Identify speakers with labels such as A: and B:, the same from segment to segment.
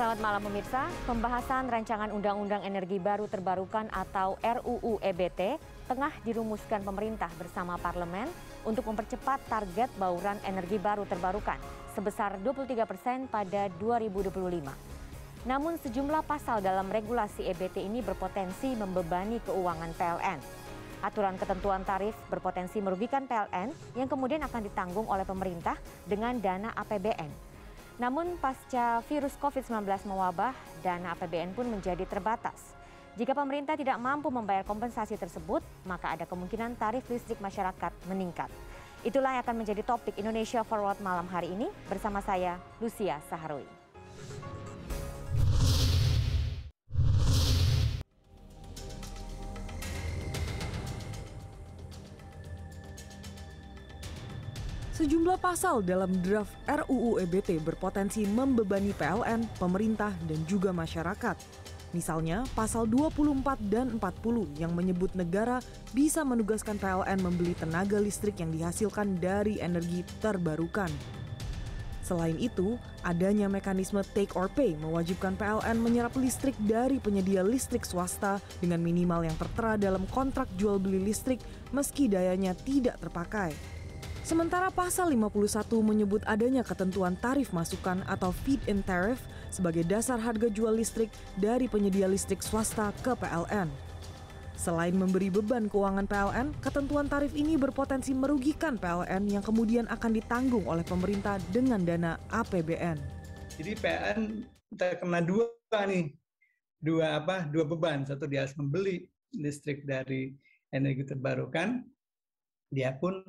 A: Selamat malam pemirsa. Pembahasan rancangan Undang-Undang Energi Baru Terbarukan atau RUU EBT tengah dirumuskan pemerintah bersama parlemen untuk mempercepat target bauran energi baru terbarukan sebesar 23 persen pada 2025. Namun sejumlah pasal dalam regulasi EBT ini berpotensi membebani keuangan PLN. Aturan ketentuan tarif berpotensi merugikan PLN yang kemudian akan ditanggung oleh pemerintah dengan dana APBN. Namun pasca virus COVID-19 mewabah, dana APBN pun menjadi terbatas. Jika pemerintah tidak mampu membayar kompensasi tersebut, maka ada kemungkinan tarif listrik masyarakat meningkat. Itulah yang akan menjadi topik Indonesia Forward malam hari ini bersama saya, Lucia Saharwi.
B: Sejumlah pasal dalam draft RUU EBT berpotensi membebani PLN, pemerintah, dan juga masyarakat. Misalnya, pasal 24 dan 40 yang menyebut negara bisa menugaskan PLN membeli tenaga listrik yang dihasilkan dari energi terbarukan. Selain itu, adanya mekanisme take or pay mewajibkan PLN menyerap listrik dari penyedia listrik swasta dengan minimal yang tertera dalam kontrak jual beli listrik meski dayanya tidak terpakai. Sementara pasal 51 menyebut adanya ketentuan tarif masukan atau feed-in tariff sebagai dasar harga jual listrik dari penyedia listrik swasta ke PLN. Selain memberi beban keuangan PLN, ketentuan tarif ini berpotensi merugikan PLN yang kemudian akan ditanggung oleh pemerintah dengan dana APBN.
C: Jadi PLN terkena dua nih, dua apa? Dua beban. Satu dia harus membeli listrik dari energi terbarukan, dia pun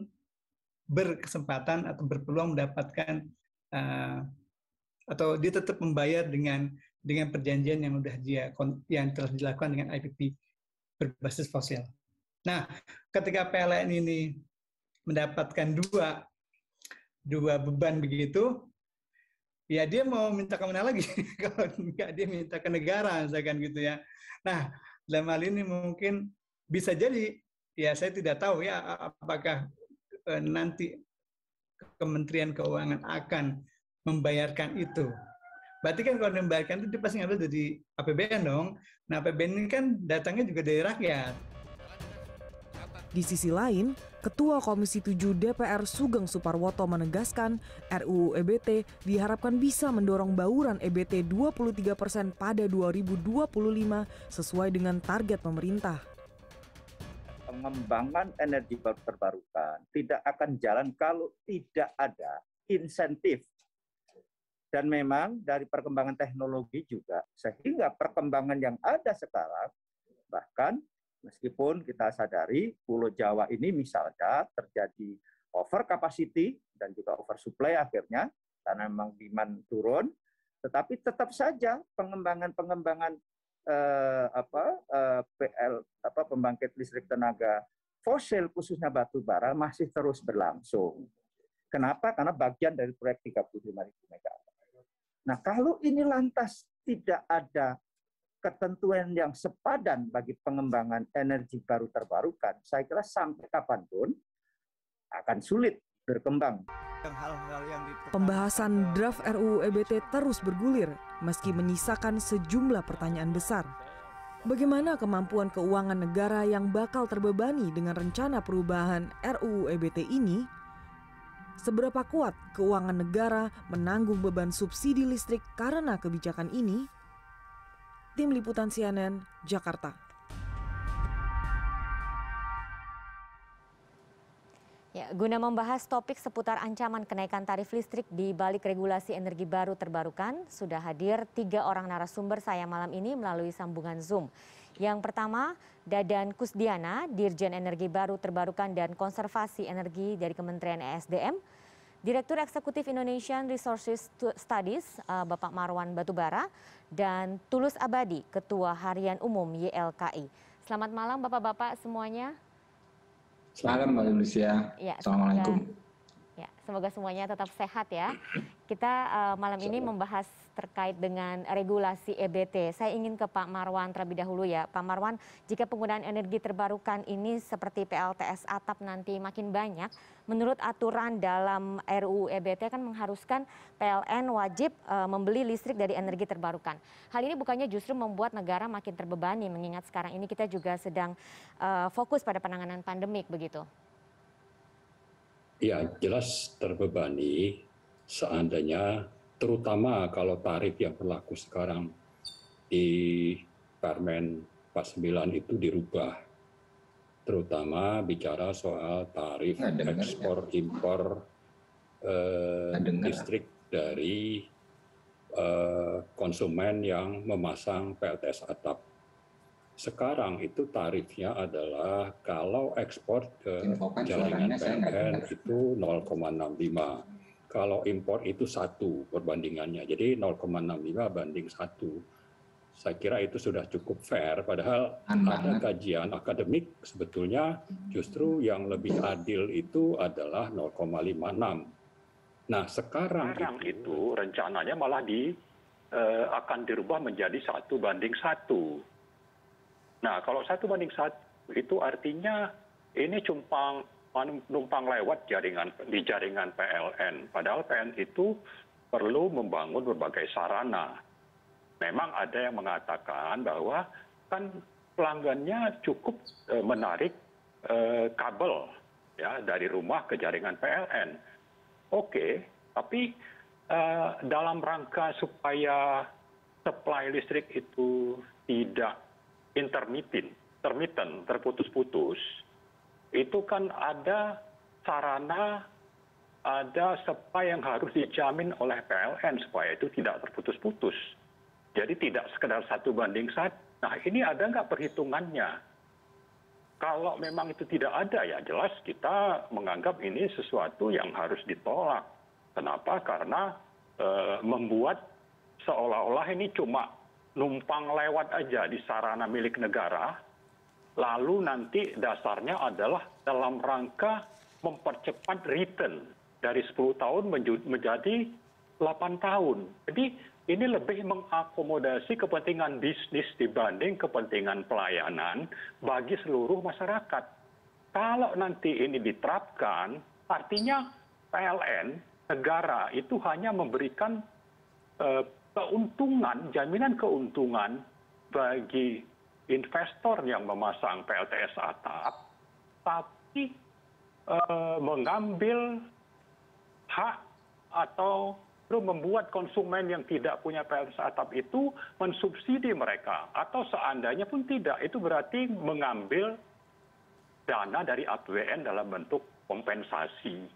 C: berkesempatan atau berpeluang mendapatkan uh, atau dia tetap membayar dengan dengan perjanjian yang sudah dia yang telah dilakukan dengan IPP berbasis fosil. Nah, ketika PLN ini mendapatkan dua dua beban begitu, ya dia mau minta ke mana lagi? Kalau enggak dia minta ke negara, misalkan gitu ya. Nah, dalam hal ini mungkin bisa jadi, ya saya tidak tahu ya apakah Eh, nanti Kementerian Keuangan akan membayarkan itu. Berarti kan kalau membayarkan itu dia pasti ngambil dari APBN dong. Nah APBN ini kan datangnya juga dari rakyat.
B: Di sisi lain, Ketua Komisi 7 DPR Sugeng Suparwoto menegaskan RUU EBT diharapkan bisa mendorong bauran EBT 23 persen pada 2025 sesuai dengan target pemerintah
D: pengembangan energi terbarukan tidak akan jalan kalau tidak ada insentif. Dan memang dari perkembangan teknologi juga, sehingga perkembangan yang ada sekarang, bahkan meskipun kita sadari Pulau Jawa ini misalnya terjadi over capacity dan juga over supply akhirnya, karena memang demand turun, tetapi tetap saja pengembangan-pengembangan eh, apa eh, PL apa pembangkit listrik tenaga fosil khususnya batu bara masih terus berlangsung. Kenapa? Karena bagian dari proyek 35 ribu megawatt. Nah, kalau ini lantas tidak ada ketentuan yang sepadan bagi pengembangan energi baru terbarukan, saya kira sampai kapan pun akan sulit berkembang.
B: Pembahasan draft RUU EBT terus bergulir meski menyisakan sejumlah pertanyaan besar. Bagaimana kemampuan keuangan negara yang bakal terbebani dengan rencana perubahan RUU EBT ini? Seberapa kuat keuangan negara menanggung beban subsidi listrik karena kebijakan ini? Tim Liputan CNN, Jakarta.
A: Guna membahas topik seputar ancaman kenaikan tarif listrik di balik regulasi energi baru terbarukan, sudah hadir tiga orang narasumber saya malam ini melalui sambungan Zoom. Yang pertama, Dadan Kusdiana, Dirjen Energi Baru Terbarukan dan Konservasi Energi dari Kementerian ESDM, Direktur Eksekutif Indonesian Resources Studies, eh, Bapak Marwan Batubara, dan Tulus Abadi, Ketua Harian Umum YLKI. Selamat malam Bapak-Bapak semuanya.
E: Selamat Mbak Lucia. Ya, Assalamualaikum.
A: Ya, Semoga semuanya tetap sehat ya. Kita uh, malam ini membahas terkait dengan regulasi EBT. Saya ingin ke Pak Marwan terlebih dahulu ya. Pak Marwan, jika penggunaan energi terbarukan ini seperti PLTS atap nanti makin banyak, menurut aturan dalam RUU EBT kan mengharuskan PLN wajib uh, membeli listrik dari energi terbarukan. Hal ini bukannya justru membuat negara makin terbebani mengingat sekarang ini kita juga sedang uh, fokus pada penanganan pandemik begitu.
F: Ya, jelas terbebani. Seandainya terutama kalau tarif yang berlaku sekarang di Permen 49 itu dirubah. Terutama bicara soal tarif ekspor impor eh, listrik dari eh, konsumen yang memasang PLTS atap sekarang itu tarifnya adalah kalau ekspor ke jaringan PLN itu 0,65. Kalau impor itu satu perbandingannya. Jadi 0,65 banding satu. Saya kira itu sudah cukup fair. Padahal ada kajian akademik sebetulnya justru yang lebih adil itu adalah 0,56. Nah sekarang, sekarang itu, itu rencananya malah di uh, akan dirubah menjadi satu banding satu nah kalau satu banding satu itu artinya ini cumpang numpang lewat di jaringan PLN. Padahal PLN itu perlu membangun berbagai sarana. Memang ada yang mengatakan bahwa kan pelanggannya cukup e, menarik e, kabel ya dari rumah ke jaringan PLN. Oke, tapi e, dalam rangka supaya supply listrik itu tidak intermittent, intermittent terputus-putus, itu kan ada sarana, ada supply yang harus dijamin oleh PLN supaya itu tidak terputus-putus. Jadi tidak sekedar satu banding satu. Nah ini ada nggak perhitungannya? Kalau memang itu tidak ada ya jelas kita menganggap ini sesuatu yang harus ditolak. Kenapa? Karena e, membuat seolah-olah ini cuma numpang lewat aja di sarana milik negara, lalu nanti dasarnya adalah dalam rangka mempercepat return dari 10 tahun menjadi 8 tahun. Jadi ini lebih mengakomodasi kepentingan bisnis dibanding kepentingan pelayanan bagi seluruh masyarakat. Kalau nanti ini diterapkan, artinya PLN negara itu hanya memberikan eh, keuntungan jaminan keuntungan bagi investor yang memasang plts atap tapi eh, mengambil hak atau membuat konsumen yang tidak punya plts atap itu mensubsidi mereka atau seandainya pun tidak itu berarti mengambil dana dari APBN dalam bentuk kompensasi.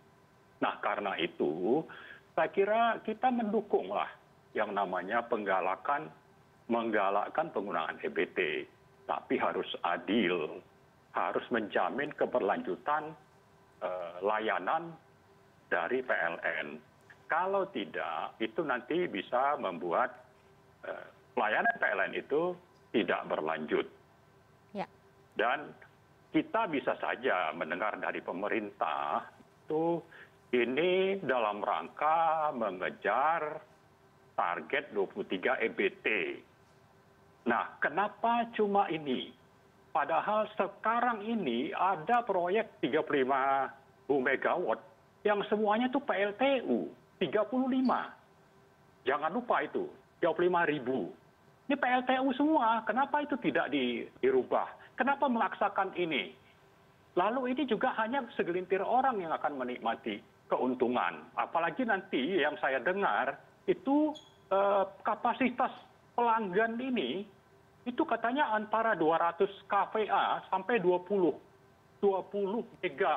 F: Nah karena itu saya kira kita mendukunglah yang namanya penggalakan menggalakkan penggunaan ebt tapi harus adil harus menjamin keberlanjutan eh, layanan dari pln kalau tidak itu nanti bisa membuat eh, pelayanan pln itu tidak berlanjut. Ya. dan kita bisa saja mendengar dari pemerintah itu ini dalam rangka mengejar target 23 EBT. Nah, kenapa cuma ini? Padahal sekarang ini ada proyek 35 megawatt yang semuanya itu PLTU 35. Jangan lupa itu 25 ribu. Ini PLTU semua. Kenapa itu tidak dirubah? Kenapa melaksakan ini? Lalu ini juga hanya segelintir orang yang akan menikmati keuntungan. Apalagi nanti yang saya dengar itu eh, kapasitas pelanggan ini itu katanya antara 200 kVA sampai 20 20 mega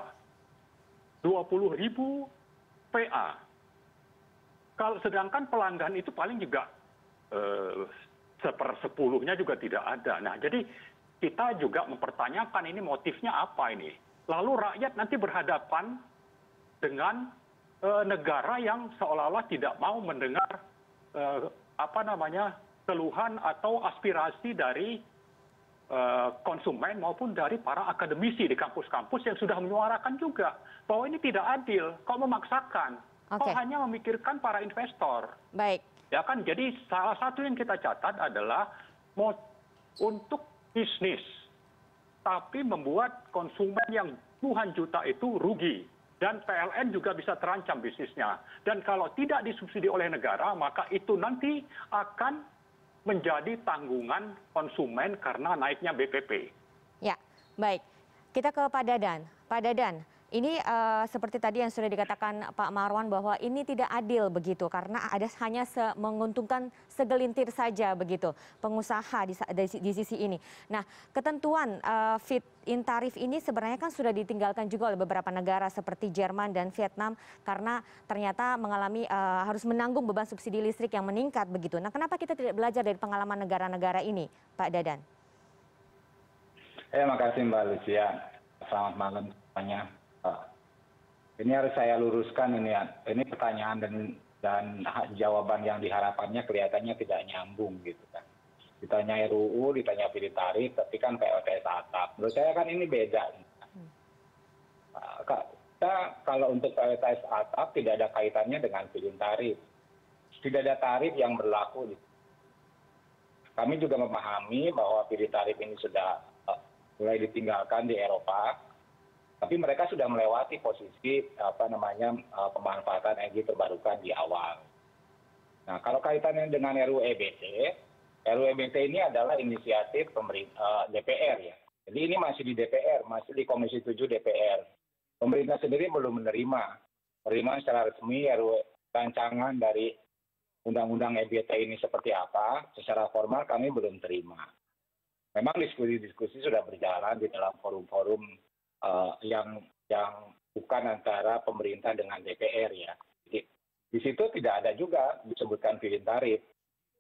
F: 20 ribu PA. Kalau sedangkan pelanggan itu paling juga eh, sepersepuluhnya juga tidak ada. Nah, jadi kita juga mempertanyakan ini motifnya apa ini. Lalu rakyat nanti berhadapan dengan negara yang seolah olah tidak mau mendengar eh, apa namanya keluhan atau aspirasi dari eh, konsumen maupun dari para akademisi di kampus-kampus yang sudah menyuarakan juga bahwa ini tidak adil, kok memaksakan, kok hanya memikirkan para investor.
A: Baik.
F: Ya kan, jadi salah satu yang kita catat adalah mau untuk bisnis, tapi membuat konsumen yang puluhan juta itu rugi dan pln juga bisa terancam bisnisnya. Dan kalau tidak disubsidi oleh negara maka itu nanti akan menjadi tanggungan konsumen karena naiknya bpp.
A: ya baik. Kita ke pak dadan. Pak dadan ini uh, seperti tadi yang sudah dikatakan Pak Marwan bahwa ini tidak adil begitu karena ada hanya menguntungkan segelintir saja begitu pengusaha di, di, di sisi ini. Nah, ketentuan uh, fit in tarif ini sebenarnya kan sudah ditinggalkan juga oleh beberapa negara seperti Jerman dan Vietnam karena ternyata mengalami uh, harus menanggung beban subsidi listrik yang meningkat begitu. Nah, kenapa kita tidak belajar dari pengalaman negara-negara ini, Pak Dadan?
G: Ya, makasih Mbak Lucia. Selamat malam semuanya ini harus saya luruskan ini. Ini pertanyaan dan dan jawaban yang diharapkannya kelihatannya tidak nyambung gitu kan. Ditanya RUU, ditanya pilih tarif, tapi kan PLTS atap. Menurut saya kan ini beda. Kita kalau untuk PLTS atap tidak ada kaitannya dengan pilih tarif. Tidak ada tarif yang berlaku. Kami juga memahami bahwa pilih tarif ini sudah uh, mulai ditinggalkan di Eropa tapi mereka sudah melewati posisi apa namanya eh, pemanfaatan energi terbarukan di awal. Nah, kalau kaitannya dengan RUU EBT, EBT ini adalah inisiatif eh, DPR ya. Jadi ini masih di DPR, masih di Komisi 7 DPR. Pemerintah sendiri belum menerima, menerima secara resmi RUU rancangan dari undang-undang EBT ini seperti apa, secara formal kami belum terima. Memang diskusi-diskusi sudah berjalan di dalam forum-forum yang yang bukan antara pemerintah dengan dpr ya. Di situ tidak ada juga disebutkan feed tarif.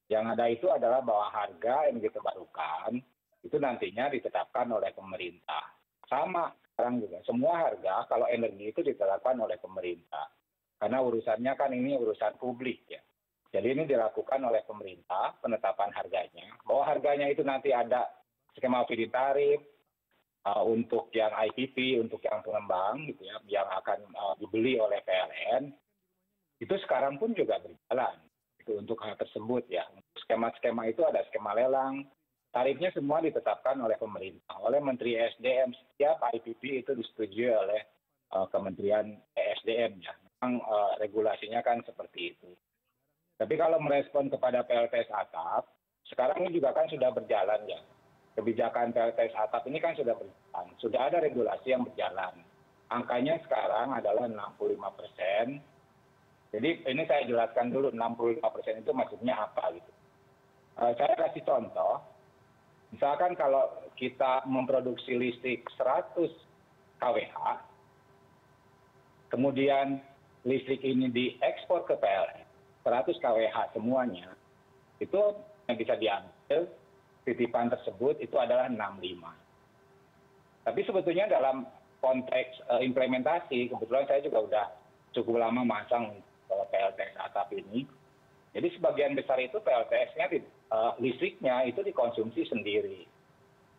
G: Yang ada itu adalah bahwa harga energi terbarukan itu nantinya ditetapkan oleh pemerintah. Sama sekarang juga semua harga kalau energi itu ditetapkan oleh pemerintah. Karena urusannya kan ini urusan publik ya. Jadi ini dilakukan oleh pemerintah penetapan harganya. Bahwa harganya itu nanti ada skema feed tarif Uh, untuk yang IPP, untuk yang pengembang gitu ya, yang akan uh, dibeli oleh PLN, itu sekarang pun juga berjalan itu untuk hal tersebut ya. Skema-skema itu ada skema lelang, tarifnya semua ditetapkan oleh pemerintah, oleh Menteri SDM. Setiap IPP itu disetujui oleh uh, Kementerian ESDM ya. Memang uh, regulasinya kan seperti itu. Tapi kalau merespon kepada PLTS atap, sekarang ini juga kan sudah berjalan ya kebijakan plts atap ini kan sudah berjalan. Sudah ada regulasi yang berjalan. Angkanya sekarang adalah 65 persen. Jadi ini saya jelaskan dulu 65 persen itu maksudnya apa gitu. Uh, saya kasih contoh. Misalkan kalau kita memproduksi listrik 100 kWh kemudian listrik ini diekspor ke PLN 100 kWh semuanya itu yang bisa diambil titipan tersebut itu adalah 65. Tapi sebetulnya dalam konteks uh, implementasi, kebetulan saya juga sudah cukup lama masang uh, PLTS atap ini. Jadi sebagian besar itu PLTS-nya, uh, listriknya itu dikonsumsi sendiri.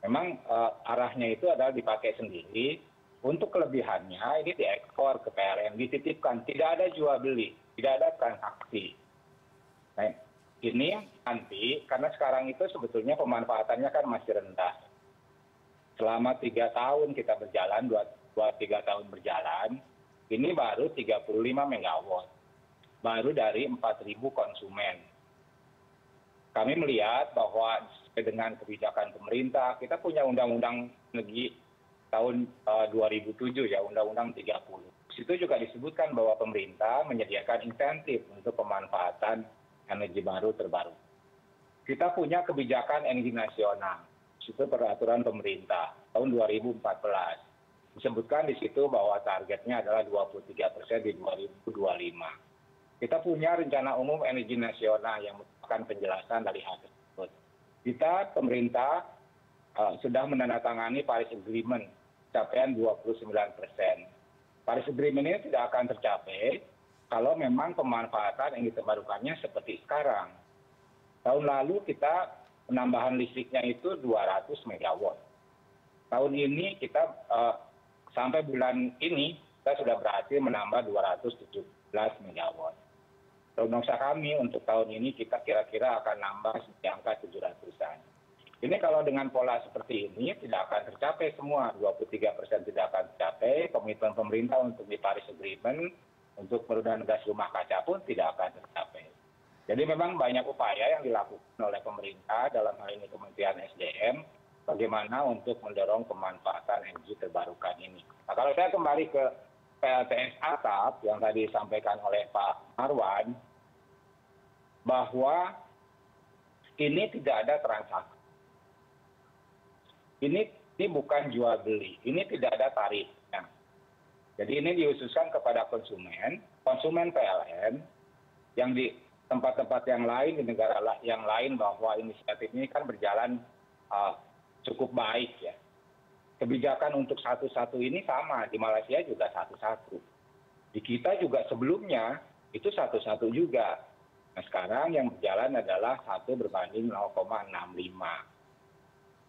G: Memang uh, arahnya itu adalah dipakai sendiri. Untuk kelebihannya ini diekspor ke PLN, dititipkan. Tidak ada jual beli, tidak ada transaksi. Ini nanti karena sekarang itu sebetulnya pemanfaatannya kan masih rendah. Selama tiga tahun kita berjalan dua tiga tahun berjalan ini baru 35 megawatt. Baru dari 4.000 konsumen. Kami melihat bahwa dengan kebijakan pemerintah kita punya undang-undang energi tahun uh, eh, 2007 ya undang-undang 30 situ juga disebutkan bahwa pemerintah menyediakan insentif untuk pemanfaatan energi baru terbaru. Kita punya kebijakan energi nasional, itu peraturan pemerintah tahun 2014. Disebutkan di situ bahwa targetnya adalah 23 persen di 2025. Kita punya rencana umum energi nasional yang merupakan penjelasan dari hal tersebut. Kita, pemerintah, uh, sudah menandatangani Paris Agreement, capaian 29 persen. Paris Agreement ini tidak akan tercapai kalau memang pemanfaatan yang terbarukannya seperti sekarang. Tahun lalu kita penambahan listriknya itu 200 megawatt. Tahun ini kita uh, sampai bulan ini kita sudah berhasil menambah 217 megawatt. Prognosa kami untuk tahun ini kita kira-kira akan nambah di angka 700-an. Ini kalau dengan pola seperti ini tidak akan tercapai semua, 23 persen tidak akan tercapai, komitmen pemerintah untuk di Paris Agreement, untuk penurunan gas rumah kaca pun tidak akan tercapai. Jadi memang banyak upaya yang dilakukan oleh pemerintah dalam hal ini Kementerian SDM bagaimana untuk mendorong pemanfaatan energi terbarukan ini. Nah, kalau saya kembali ke PLTS atap yang tadi disampaikan oleh Pak Marwan, bahwa ini tidak ada transaksi. Ini, ini bukan jual beli, ini tidak ada tarifnya. Jadi ini diususkan kepada konsumen, konsumen PLN yang di tempat-tempat yang lain di negara yang lain bahwa inisiatif ini kan berjalan uh, cukup baik ya. Kebijakan untuk satu-satu ini sama di Malaysia juga satu-satu. Di kita juga sebelumnya itu satu-satu juga. Nah sekarang yang berjalan adalah satu berbanding 0,65.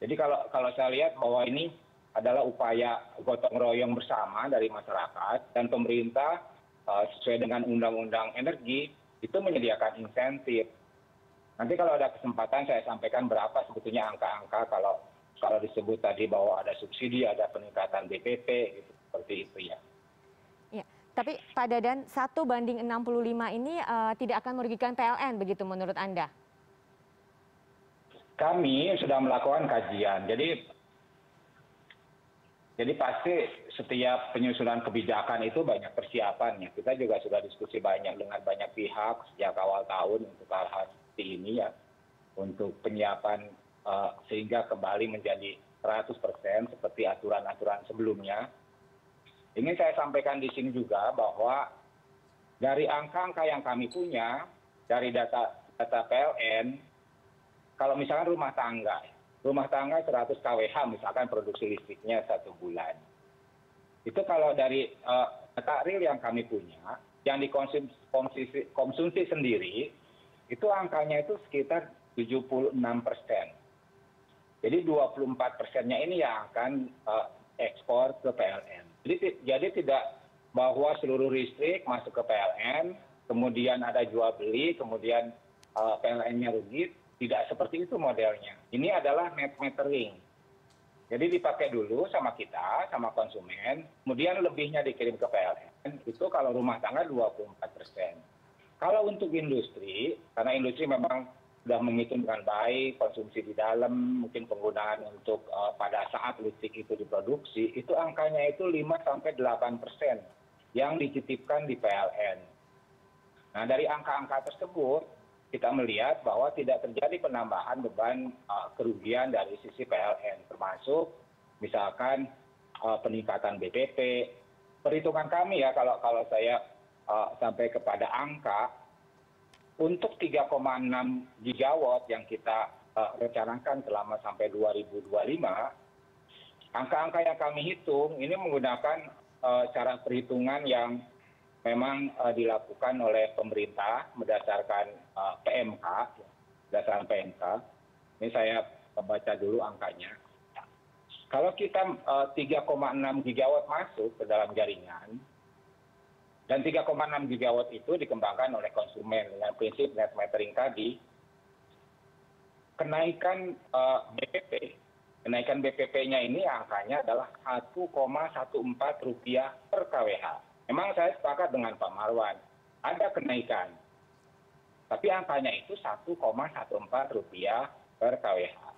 G: Jadi kalau kalau saya lihat bahwa ini adalah upaya gotong royong bersama dari masyarakat dan pemerintah uh, sesuai dengan undang-undang energi itu menyediakan insentif. Nanti kalau ada kesempatan saya sampaikan berapa sebetulnya angka-angka kalau kalau disebut tadi bahwa ada subsidi, ada peningkatan BPP, gitu, seperti itu ya.
A: Ya, tapi Pak Dadan, satu banding 65 ini uh, tidak akan merugikan PLN begitu menurut Anda?
G: Kami sudah melakukan kajian, jadi jadi pasti setiap penyusunan kebijakan itu banyak persiapannya. Kita juga sudah diskusi banyak dengan banyak pihak sejak awal tahun untuk hal-hal seperti ini ya. Untuk penyiapan uh, sehingga kembali menjadi 100% seperti aturan-aturan sebelumnya. Ingin saya sampaikan di sini juga bahwa dari angka-angka yang kami punya, dari data data PLN, kalau misalkan rumah tangga, rumah tangga 100 kwh misalkan produksi listriknya satu bulan. Itu kalau dari uh, data real yang kami punya yang dikonsumsi sendiri itu angkanya itu sekitar 76 persen. Jadi 24 persennya ini yang akan uh, ekspor ke PLN jadi, jadi tidak bahwa seluruh listrik masuk ke PLN kemudian ada jual beli kemudian uh, PLN-nya rugi tidak seperti itu modelnya ini adalah net metering jadi dipakai dulu sama kita sama konsumen kemudian lebihnya dikirim ke pln itu kalau rumah tangga 24 persen kalau untuk industri karena industri memang sudah menghitung dengan baik konsumsi di dalam mungkin penggunaan untuk uh, pada saat listrik itu diproduksi itu angkanya itu 5 sampai 8 persen yang dititipkan di PLN. Nah dari angka-angka tersebut kita melihat bahwa tidak terjadi penambahan beban uh, kerugian dari sisi pln termasuk misalkan uh, peningkatan bpp perhitungan kami ya kalau kalau saya uh, sampai kepada angka untuk 3,6 gigawatt yang kita rencanakan selama sampai 2025 angka-angka yang kami hitung ini menggunakan cara perhitungan yang memang eh, dilakukan oleh pemerintah berdasarkan eh, pmk berdasarkan pmk ini saya baca dulu angkanya. Kalau kita 3,6 eh, gigawatt masuk ke dalam jaringan dan 3,6 gigawatt itu dikembangkan oleh konsumen dengan prinsip net metering tadi kenaikan BPP kenaikan BPP-nya ini angkanya adalah 1,14 rupiah per KWH memang saya sepakat dengan pak marwan ada kenaikan tapi angkanya itu 1,14 rupiah per kwh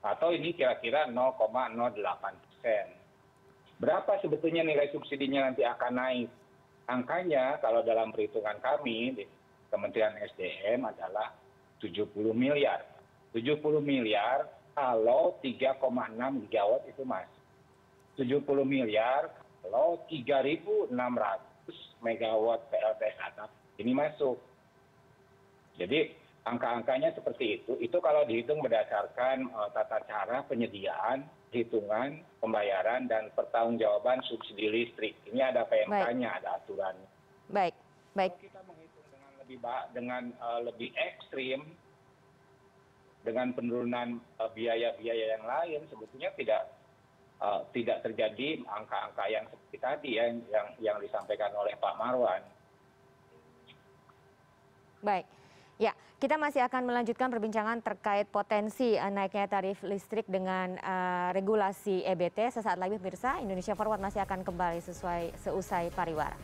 G: atau ini kira-kira 0,08 persen. Berapa sebetulnya nilai subsidinya nanti akan naik? Angkanya kalau dalam perhitungan kami di Kementerian SDM adalah 70 miliar. 70 miliar kalau 3,6 gigawatt itu mas. 70 miliar kalau 3.600 megawatt plts atap ini masuk. Jadi angka-angkanya seperti itu. Itu kalau dihitung berdasarkan uh, tata cara penyediaan, hitungan, pembayaran, dan pertanggungjawaban subsidi listrik. Ini ada PMK-nya, ada aturan.
A: Baik, baik.
G: Kalau kita menghitung dengan lebih dengan uh, lebih ekstrim, dengan penurunan eh, biaya-biaya yang lain sebetulnya tidak eh, tidak terjadi angka-angka yang seperti tadi ya yang yang disampaikan oleh Pak Marwan.
A: Baik. Ya, kita masih akan melanjutkan perbincangan terkait potensi uh, naiknya tarif listrik dengan uh, regulasi EBT. Sesaat lagi pemirsa, Indonesia Forward masih akan kembali sesuai seusai pariwara.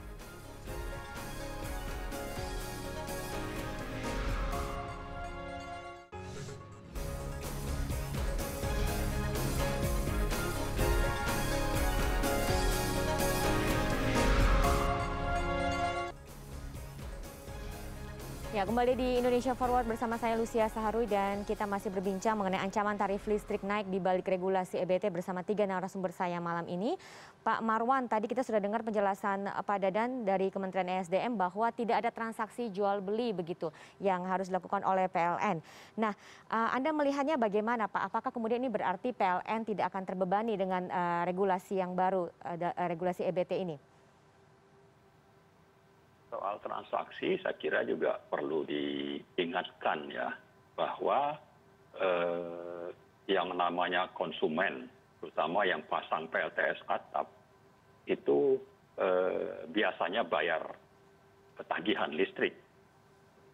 A: Kembali di Indonesia Forward bersama saya Lucia Saharui dan kita masih berbincang mengenai ancaman tarif listrik naik di balik regulasi EBT bersama tiga narasumber saya malam ini. Pak Marwan, tadi kita sudah dengar penjelasan Pak Dadan dari Kementerian ESDM bahwa tidak ada transaksi jual beli begitu yang harus dilakukan oleh PLN. Nah, uh, Anda melihatnya bagaimana Pak? Apakah kemudian ini berarti PLN tidak akan terbebani dengan uh, regulasi yang baru, uh, regulasi EBT ini?
F: Soal transaksi saya kira juga perlu diingatkan ya bahwa eh, yang namanya konsumen terutama yang pasang PLTS atap itu eh, biasanya bayar tagihan listrik.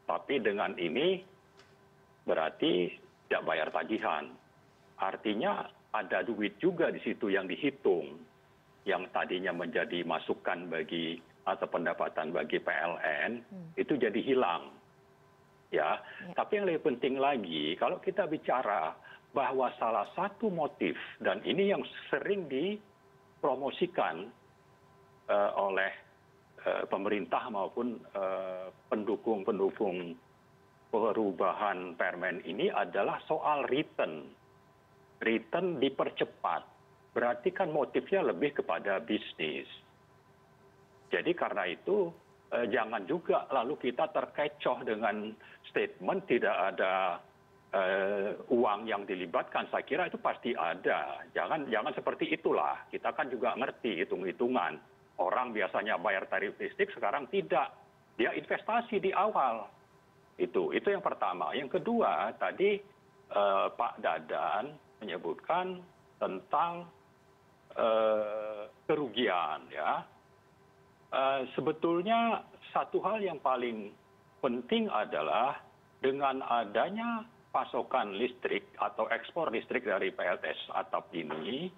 F: Tapi dengan ini berarti tidak bayar tagihan. Artinya ada duit juga di situ yang dihitung yang tadinya menjadi masukan bagi atau pendapatan bagi pln hmm. itu jadi hilang ya. ya tapi yang lebih penting lagi kalau kita bicara bahwa salah satu motif dan ini yang sering dipromosikan uh, oleh uh, pemerintah maupun uh, pendukung-pendukung perubahan permen ini adalah soal return. Return dipercepat. Berarti kan motifnya lebih kepada bisnis jadi karena itu eh, jangan juga lalu kita terkecoh dengan statement tidak ada eh, uang yang dilibatkan. Saya kira itu pasti ada. Jangan jangan seperti itulah. Kita kan juga ngerti hitung hitungan orang biasanya bayar tarif listrik sekarang tidak. Dia investasi di awal. Itu itu yang pertama. Yang kedua tadi eh, Pak Dadan menyebutkan tentang kerugian ya sebetulnya satu hal yang paling penting adalah dengan adanya pasokan listrik atau ekspor listrik dari plts atap ini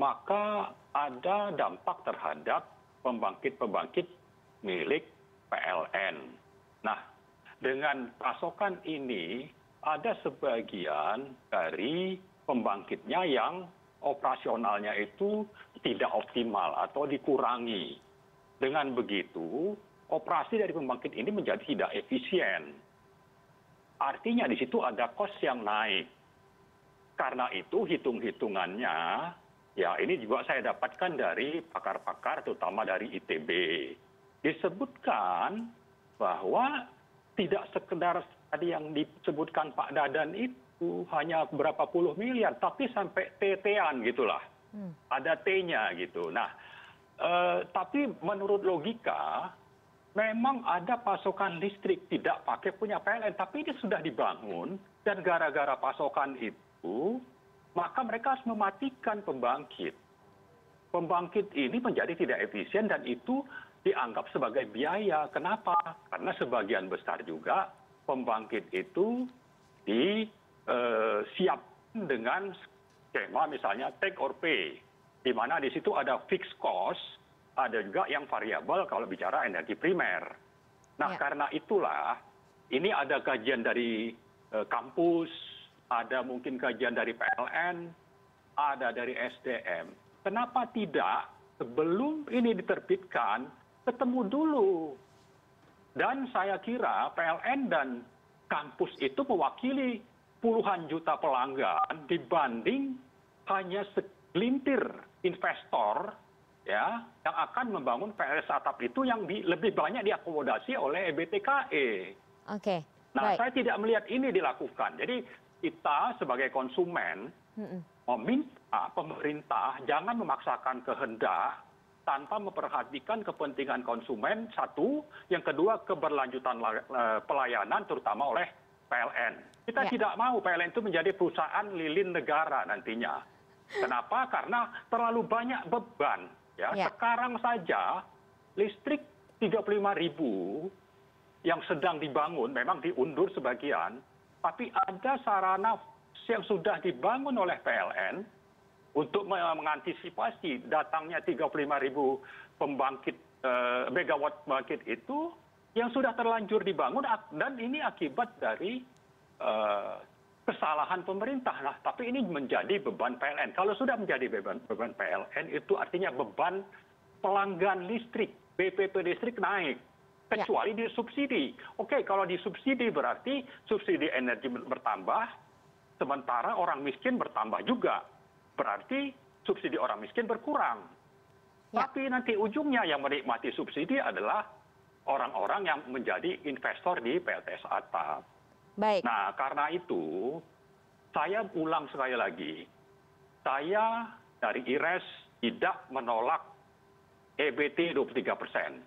F: maka ada dampak terhadap pembangkit pembangkit milik pln. Nah, dengan pasokan ini ada sebagian dari pembangkitnya yang operasionalnya itu tidak optimal atau dikurangi dengan begitu operasi dari pembangkit ini menjadi tidak efisien artinya di situ ada kos yang naik karena itu hitung hitungannya ya ini juga saya dapatkan dari pakar pakar terutama dari itb disebutkan bahwa tidak sekedar tadi yang disebutkan Pak Dadan itu hanya berapa puluh miliar, tapi sampai TT-an gitulah. Hmm. Ada T-nya gitu. Nah, tapi menurut logika memang ada pasokan listrik tidak pakai punya pln tapi ini sudah dibangun. Dan gara gara pasokan itu maka mereka harus mematikan pembangkit. Pembangkit ini menjadi tidak efisien dan itu dianggap sebagai biaya. Kenapa? Karena sebagian besar juga pembangkit itu disiapkan eh, dengan skema misalnya take or pay di mana di situ ada fixed cost, ada juga yang variabel kalau bicara energi primer. Nah, ya. karena itulah ini ada kajian dari uh, kampus, ada mungkin kajian dari PLN, ada dari SDM. Kenapa tidak sebelum ini diterbitkan ketemu dulu? Dan saya kira PLN dan kampus itu mewakili puluhan juta pelanggan dibanding hanya segelintir investor ya yang akan membangun PLS atap itu yang lebih banyak diakomodasi oleh EBTKE.
A: Oke.
F: Nah, saya tidak melihat ini dilakukan. Jadi kita sebagai konsumen meminta pemerintah jangan memaksakan kehendak tanpa memperhatikan kepentingan konsumen satu, yang kedua keberlanjutan pelayanan terutama oleh PLN. Kita
A: Ya.
F: tidak mau PLN itu menjadi perusahaan lilin negara nantinya. Kenapa? Karena terlalu banyak beban. Ya,
A: Ya.
F: sekarang saja listrik 35 ribu yang sedang dibangun memang diundur sebagian, tapi ada sarana yang sudah dibangun oleh PLN untuk me- mengantisipasi datangnya 35 ribu pembangkit eh, megawatt pembangkit itu yang sudah terlanjur dibangun dan ini akibat dari eh, kesalahan pemerintah lah. Tapi ini menjadi beban PLN. Kalau sudah menjadi beban, beban PLN itu artinya beban pelanggan listrik, BPP listrik naik.
A: Ya.
F: Kecuali disubsidi. Oke, kalau disubsidi berarti subsidi energi bertambah, sementara orang miskin bertambah juga. Berarti subsidi orang miskin berkurang.
A: Ya.
F: Tapi nanti ujungnya yang menikmati subsidi adalah orang-orang yang menjadi investor di PLTS atap. Nah, karena itu saya ulang sekali lagi, saya dari IRES tidak menolak EBT 23 persen.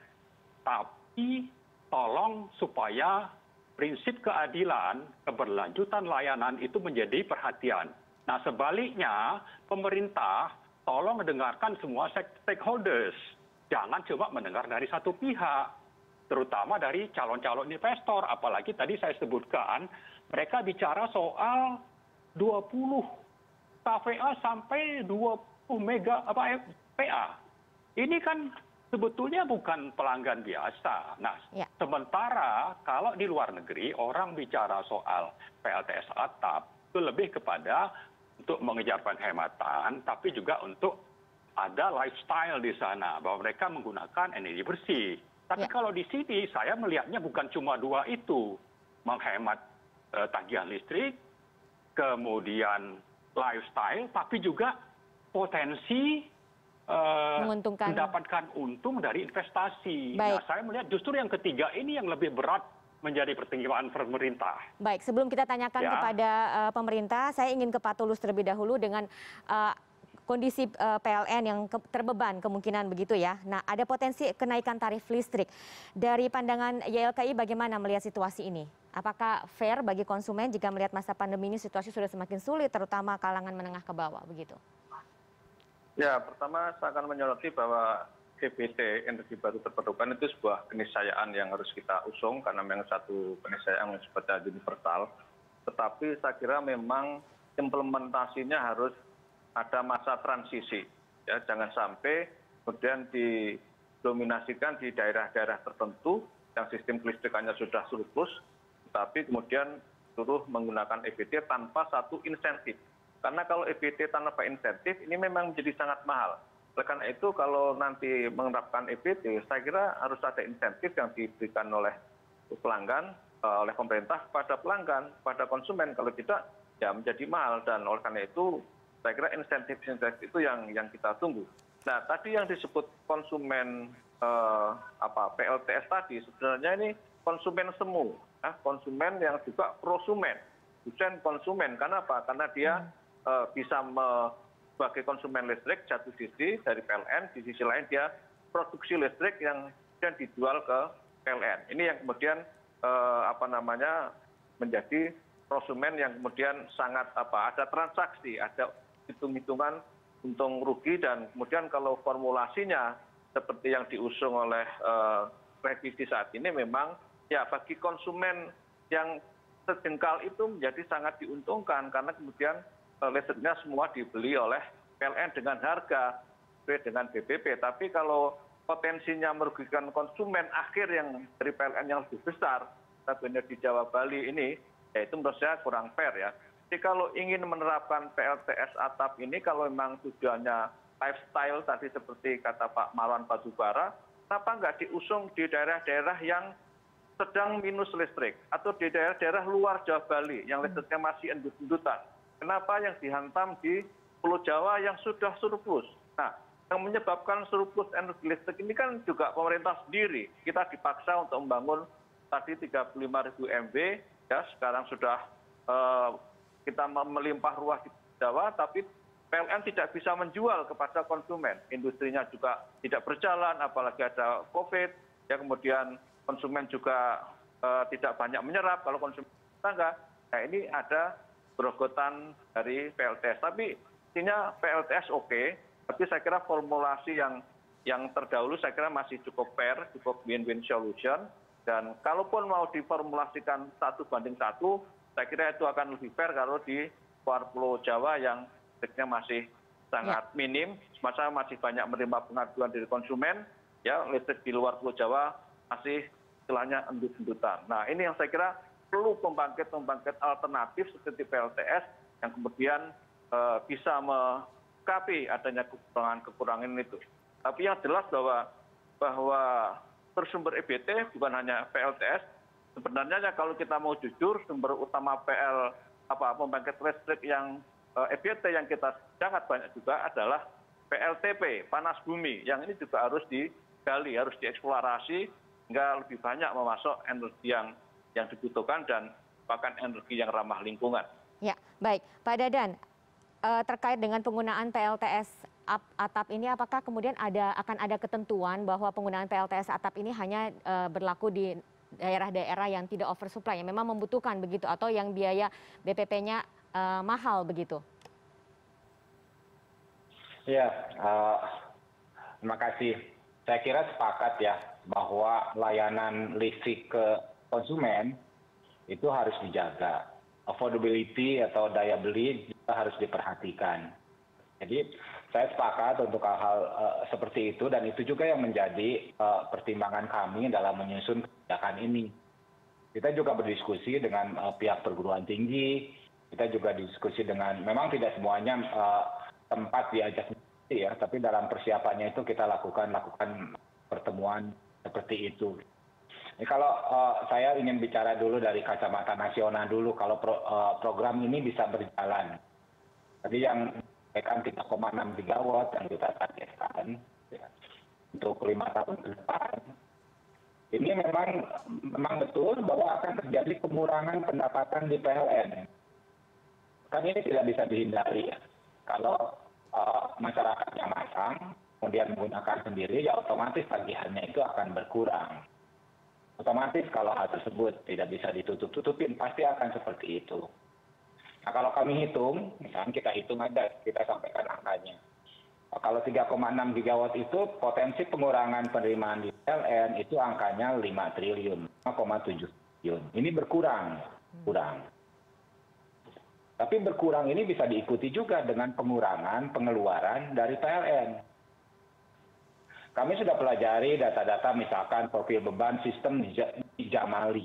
F: Tapi tolong supaya prinsip keadilan, keberlanjutan layanan itu menjadi perhatian. Nah, sebaliknya pemerintah tolong mendengarkan semua stakeholders. Jangan cuma mendengar dari satu pihak, terutama dari calon-calon investor. Apalagi tadi saya sebutkan, mereka bicara soal 20 KVA sampai 20 mega apa eh, PA. Ini kan sebetulnya bukan pelanggan biasa. Nah,
A: Ya.
F: sementara kalau di luar negeri orang bicara soal PLTS atap itu lebih kepada untuk mengejar penghematan, tapi juga untuk ada lifestyle di sana bahwa mereka menggunakan energi bersih. Tapi
A: Ya.
F: kalau di sini saya melihatnya bukan cuma dua itu, menghemat eh, tagihan listrik, kemudian lifestyle, tapi juga potensi eh, mendapatkan untung dari investasi.
A: Baik.
F: Nah, saya melihat justru yang ketiga ini yang lebih berat menjadi pertimbangan pemerintah.
A: Baik, sebelum kita tanyakan
F: Ya.
A: kepada eh, pemerintah, saya ingin ke Pak Tulus terlebih dahulu dengan kondisi eh, PLN yang terbeban kemungkinan begitu ya. Nah, ada potensi kenaikan tarif listrik. Dari pandangan YLKI bagaimana melihat situasi ini? Apakah fair bagi konsumen jika melihat masa pandemi ini situasi sudah semakin sulit terutama kalangan menengah ke bawah begitu?
H: Ya, pertama saya akan menyoroti bahwa EBT energi baru terbarukan itu sebuah keniscayaan yang harus kita usung karena memang satu keniscayaan yang sifatnya universal. Tetapi saya kira memang implementasinya harus ada masa transisi. Ya, jangan sampai kemudian didominasikan di daerah-daerah tertentu yang sistem kelistrikannya sudah surplus, tetapi kemudian suruh menggunakan EBT tanpa satu insentif karena kalau EBT tanpa insentif ini memang menjadi sangat mahal. Oleh karena itu kalau nanti menerapkan EBT, saya kira harus ada insentif yang diberikan oleh pelanggan, eh, oleh pemerintah kepada pelanggan, pada konsumen. Kalau tidak, ya menjadi mahal. Dan oleh karena itu, saya kira insentif-insentif itu yang yang kita tunggu. Nah, tadi yang disebut konsumen eh, apa PLTS tadi, sebenarnya ini konsumen semu, ya, konsumen yang juga prosumen, bukan konsumen. Karena apa? Karena dia eh, bisa me- sebagai konsumen listrik satu sisi dari PLN, di sisi lain dia produksi listrik yang kemudian dijual ke PLN. Ini yang kemudian eh, apa namanya menjadi prosumen yang kemudian sangat apa ada transaksi, ada hitung-hitungan untung rugi dan kemudian kalau formulasinya seperti yang diusung oleh eh, revisi saat ini memang ya bagi konsumen yang sejengkal itu menjadi sangat diuntungkan karena kemudian eh, listriknya semua dibeli oleh PLN dengan harga sesuai dengan BPP. Tapi kalau potensinya merugikan konsumen akhir yang dari PLN yang lebih besar, tentunya di Jawa Bali ini, ya itu menurut saya kurang fair ya. Jadi kalau ingin menerapkan PLTS atap ini, kalau memang tujuannya lifestyle tadi seperti kata Pak Marwan Batubara, kenapa nggak diusung di daerah-daerah yang sedang minus listrik atau di daerah-daerah luar Jawa Bali yang listriknya masih endut-endutan. Kenapa yang dihantam di Pulau Jawa yang sudah surplus? Nah, yang menyebabkan surplus energi listrik ini kan juga pemerintah sendiri. Kita dipaksa untuk membangun tadi 35 ribu MW, ya sekarang sudah eh, kita melimpah ruah di Jawa, tapi PLN tidak bisa menjual kepada konsumen. Industrinya juga tidak berjalan, apalagi ada COVID, ya kemudian konsumen juga eh, tidak banyak menyerap. Kalau konsumen tangga nah ini ada berogotan dari plts tapi intinya plts oke tapi saya kira formulasi yang yang terdahulu saya kira masih cukup fair cukup win win solution. Dan kalaupun mau diformulasikan satu banding satu saya kira itu akan lebih fair kalau di luar pulau jawa yang listriknya masih sangat minim masa masih banyak menerima pengaduan dari konsumen ya listrik di luar pulau jawa masih istilahnya endut endutan nah ini yang saya kira perlu pembangkit pembangkit alternatif seperti plts yang kemudian eh, bisa mengkapi adanya kekurangan kekurangan itu. Tapi yang jelas bahwa bahwa bersumber ebt bukan hanya plts sebenarnya kalau kita mau jujur sumber utama pl pembangkit listrik yang ebt yang kita sangat banyak juga adalah pltp panas bumi yang ini juga harus digali harus dieksplorasi hingga lebih banyak memasuk energi yang yang dibutuhkan dan bahkan energi yang ramah lingkungan.
A: Ya, baik. Pak Dadan, eh, terkait dengan penggunaan PLTS atap ini apakah kemudian ada akan ada ketentuan bahwa penggunaan PLTS atap ini hanya eh, berlaku di daerah-daerah yang tidak oversupply yang memang membutuhkan begitu atau yang biaya BPP-nya uh, mahal begitu?
G: Ya, uh, terima kasih. Saya kira sepakat ya bahwa layanan listrik ke konsumen itu harus dijaga. Affordability atau daya beli juga harus diperhatikan. Jadi saya sepakat untuk hal-hal uh, seperti itu dan itu juga yang menjadi uh, pertimbangan kami dalam menyusun kebijakan ini. Kita juga berdiskusi dengan uh, pihak perguruan tinggi, kita juga diskusi dengan memang tidak semuanya uh, tempat diajak ya tapi dalam persiapannya itu kita lakukan lakukan pertemuan seperti itu. Ini kalau uh, saya ingin bicara dulu dari kacamata nasional dulu kalau pro, program ini bisa berjalan. Tadi yang kan 3,6 gigawatt yang kita targetkan ya, untuk lima tahun ke depan ini memang memang betul bahwa akan terjadi pengurangan pendapatan di PLN kan ini tidak bisa dihindari ya. Kalau uh, masyarakatnya masang kemudian menggunakan sendiri ya otomatis tagihannya itu akan berkurang. Otomatis kalau hal tersebut tidak bisa ditutup tutupin pasti akan seperti itu. Nah kalau kami hitung misalnya kita hitung aja kita sampaikan angkanya. Kalau 3,6 gigawatt itu potensi pengurangan penerimaan di PLN itu angkanya 5 triliun 5,7 triliun ini berkurang kurang tapi berkurang ini bisa diikuti juga dengan pengurangan pengeluaran dari pln kami sudah pelajari data-data misalkan profil beban sistem di Jamali.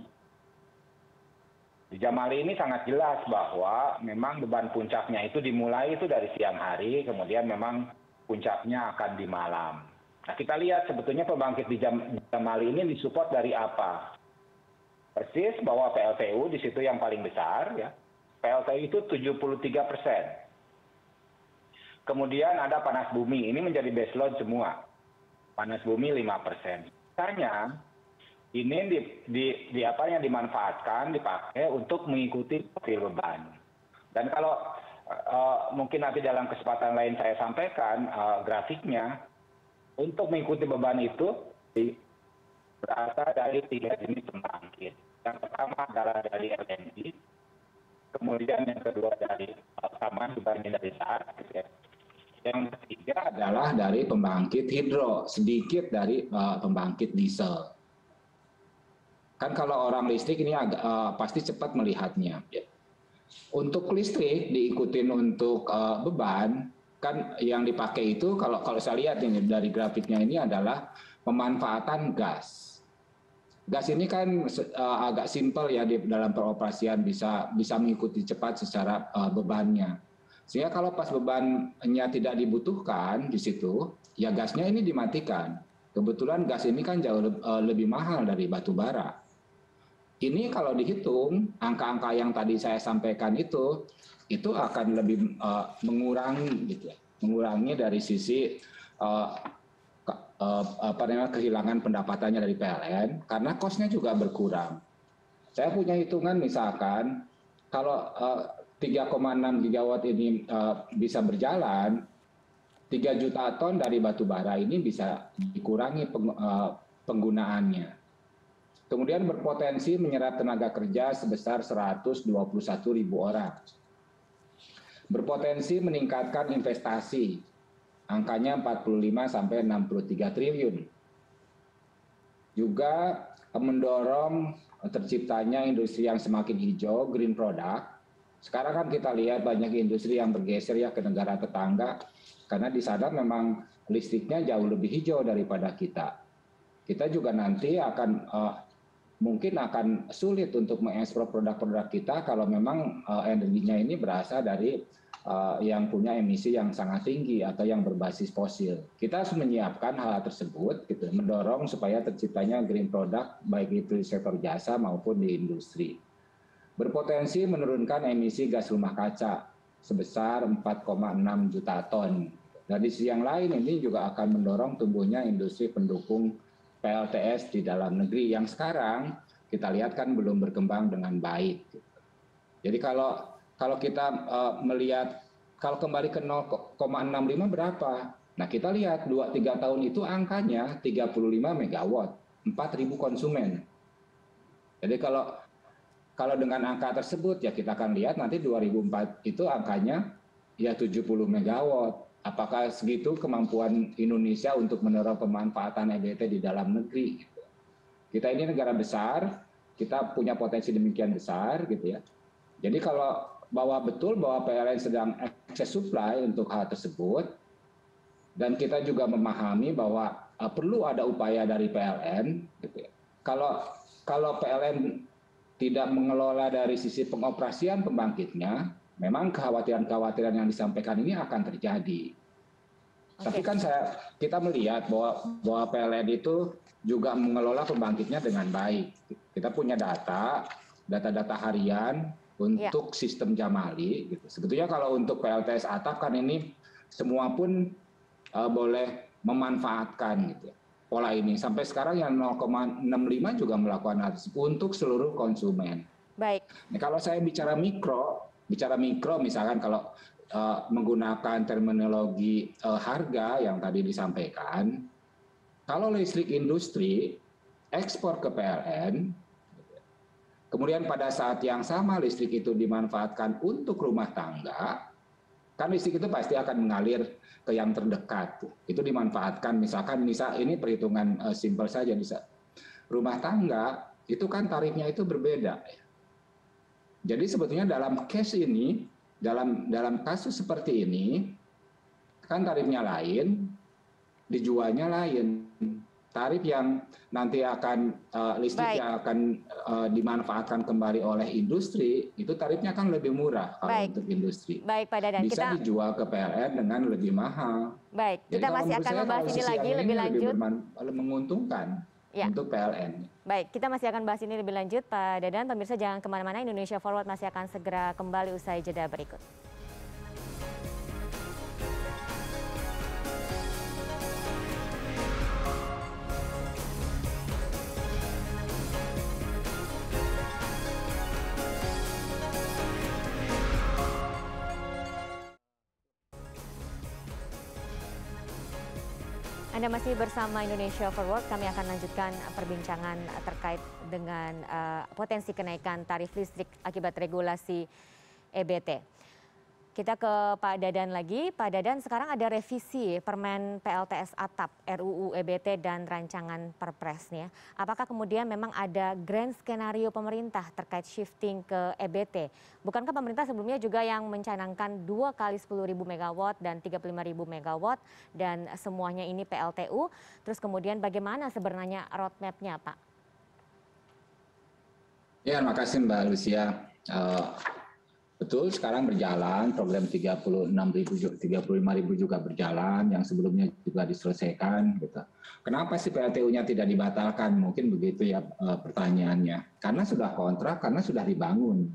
G: Di Jamali ini sangat jelas bahwa memang beban puncaknya itu dimulai itu dari siang hari, kemudian memang puncaknya akan di malam. Nah kita lihat sebetulnya pembangkit di Jamali ini disupport dari apa? Persis bahwa PLTU di situ yang paling besar ya PLTU itu 73 persen. Kemudian ada panas bumi, ini menjadi baseload semua. Panas bumi 5 persen. Misalnya, ini di, di, di apa yang dimanfaatkan, dipakai untuk mengikuti profil beban. Dan kalau uh, mungkin nanti dalam kesempatan lain saya sampaikan uh, grafiknya, untuk mengikuti beban itu berasal dari tiga jenis pembangkit. Yang pertama adalah dari LNG, kemudian yang kedua dari taman dibanding dari saat gitu ya. Yang ketiga adalah dari pembangkit hidro, sedikit dari uh, pembangkit diesel. Kan kalau orang listrik ini agak uh, pasti cepat melihatnya. Ya. Untuk listrik diikutin untuk uh, beban, kan yang dipakai itu kalau kalau saya lihat ini dari grafiknya ini adalah pemanfaatan gas gas ini kan uh, agak simpel ya di dalam peroperasian bisa bisa mengikuti cepat secara uh, bebannya. Sehingga kalau pas bebannya tidak dibutuhkan di situ, ya gasnya ini dimatikan. Kebetulan gas ini kan jauh uh, lebih mahal dari batu bara. Ini kalau dihitung angka-angka yang tadi saya sampaikan itu itu akan lebih uh, mengurangi gitu ya, mengurangi dari sisi uh, Eh, apa namanya kehilangan pendapatannya dari PLN karena kosnya juga berkurang. Saya punya hitungan misalkan kalau uh, eh, 3,6 gigawatt ini uh, bisa berjalan, 3 juta ton dari batu bara ini bisa dikurangi peng, uh, penggunaannya. Kemudian berpotensi menyerap tenaga kerja sebesar 121 ribu orang. Berpotensi meningkatkan investasi, angkanya 45 sampai 63 triliun. Juga mendorong terciptanya industri yang semakin hijau, green product. Sekarang kan kita lihat banyak industri yang bergeser ya ke negara tetangga, karena di sana memang listriknya jauh lebih hijau daripada kita. Kita juga nanti akan uh, mungkin akan sulit untuk mengekspor produk-produk kita kalau memang uh, energinya ini berasal dari uh, yang punya emisi yang sangat tinggi atau yang berbasis fosil. Kita harus menyiapkan hal tersebut, gitu, mendorong supaya terciptanya green product baik itu di sektor jasa maupun di industri. Berpotensi menurunkan emisi gas rumah kaca sebesar 4,6 juta ton. Dan di sisi yang lain ini juga akan mendorong tumbuhnya industri pendukung PLTS di dalam negeri yang sekarang kita lihat kan belum berkembang dengan baik. Jadi kalau kalau kita uh, melihat kalau kembali ke 0,65 berapa? Nah kita lihat 2-3 tahun itu angkanya 35 megawatt, 4.000 konsumen. Jadi kalau kalau dengan angka tersebut ya kita akan lihat nanti 2004 itu angkanya ya 70 megawatt apakah segitu kemampuan Indonesia untuk mendorong pemanfaatan EBT di dalam negeri? Gitu. Kita ini negara besar, kita punya potensi demikian besar, gitu ya. Jadi kalau bahwa betul bahwa PLN sedang excess supply untuk hal tersebut, dan kita juga memahami bahwa uh, perlu ada upaya dari PLN. Gitu ya. Kalau kalau PLN tidak mengelola dari sisi pengoperasian pembangkitnya, memang kekhawatiran-kekhawatiran yang disampaikan ini akan terjadi. Okay. Tapi kan saya kita melihat bahwa bahwa PLN itu juga mengelola pembangkitnya dengan baik. Kita punya data, data-data harian untuk yeah. sistem Jamali. Gitu. Sebetulnya kalau untuk PLTS atap kan ini semua pun uh, boleh memanfaatkan gitu ya, pola ini. Sampai sekarang yang 0,65 juga melakukan hal untuk seluruh konsumen.
A: Baik.
G: Nah, kalau saya bicara mikro, bicara mikro misalkan kalau uh, menggunakan terminologi uh, harga yang tadi disampaikan, kalau listrik industri ekspor ke PLN, kemudian pada saat yang sama listrik itu dimanfaatkan untuk rumah tangga, kan listrik itu pasti akan mengalir ke yang terdekat. Itu dimanfaatkan misalkan misal ini perhitungan uh, simpel saja bisa rumah tangga itu kan tarifnya itu berbeda. Jadi sebetulnya dalam case ini, dalam dalam kasus seperti ini, kan tarifnya lain, dijualnya lain. Tarif yang nanti akan uh, listrik yang akan uh, dimanfaatkan kembali oleh industri, itu tarifnya kan lebih murah kalau Baik. untuk industri.
A: Baik, Pak Dadan.
G: Bisa kita... dijual ke PLN dengan lebih mahal.
A: Baik, Jadi kita masih akan membahas ini lagi lebih lanjut.
G: Lebih menguntungkan. Untuk PLN.
A: Baik, kita masih akan bahas ini lebih lanjut Pak Dadan. Pemirsa jangan ke mana-mana, Indonesia Forward masih akan segera kembali usai jeda berikut. Anda masih bersama Indonesia Forward. Kami akan lanjutkan perbincangan terkait dengan uh, potensi kenaikan tarif listrik akibat regulasi EBT. Kita ke Pak Dadan lagi. Pak Dadan, sekarang ada revisi Permen PLTS Atap, RUU EBT dan rancangan Perpres ya. Apakah kemudian memang ada grand skenario pemerintah terkait shifting ke EBT? Bukankah pemerintah sebelumnya juga yang mencanangkan dua kali 10 ribu megawatt dan 35 ribu megawatt dan semuanya ini PLTU? Terus kemudian bagaimana sebenarnya roadmap-nya Pak?
G: Ya, terima kasih Mbak Lucia. Uh, Betul, sekarang berjalan program 36 ribu, 35 ribu juga berjalan, yang sebelumnya juga diselesaikan. Gitu. Kenapa sih PLTU-nya tidak dibatalkan? Mungkin begitu ya e, pertanyaannya. Karena sudah kontrak, karena sudah dibangun.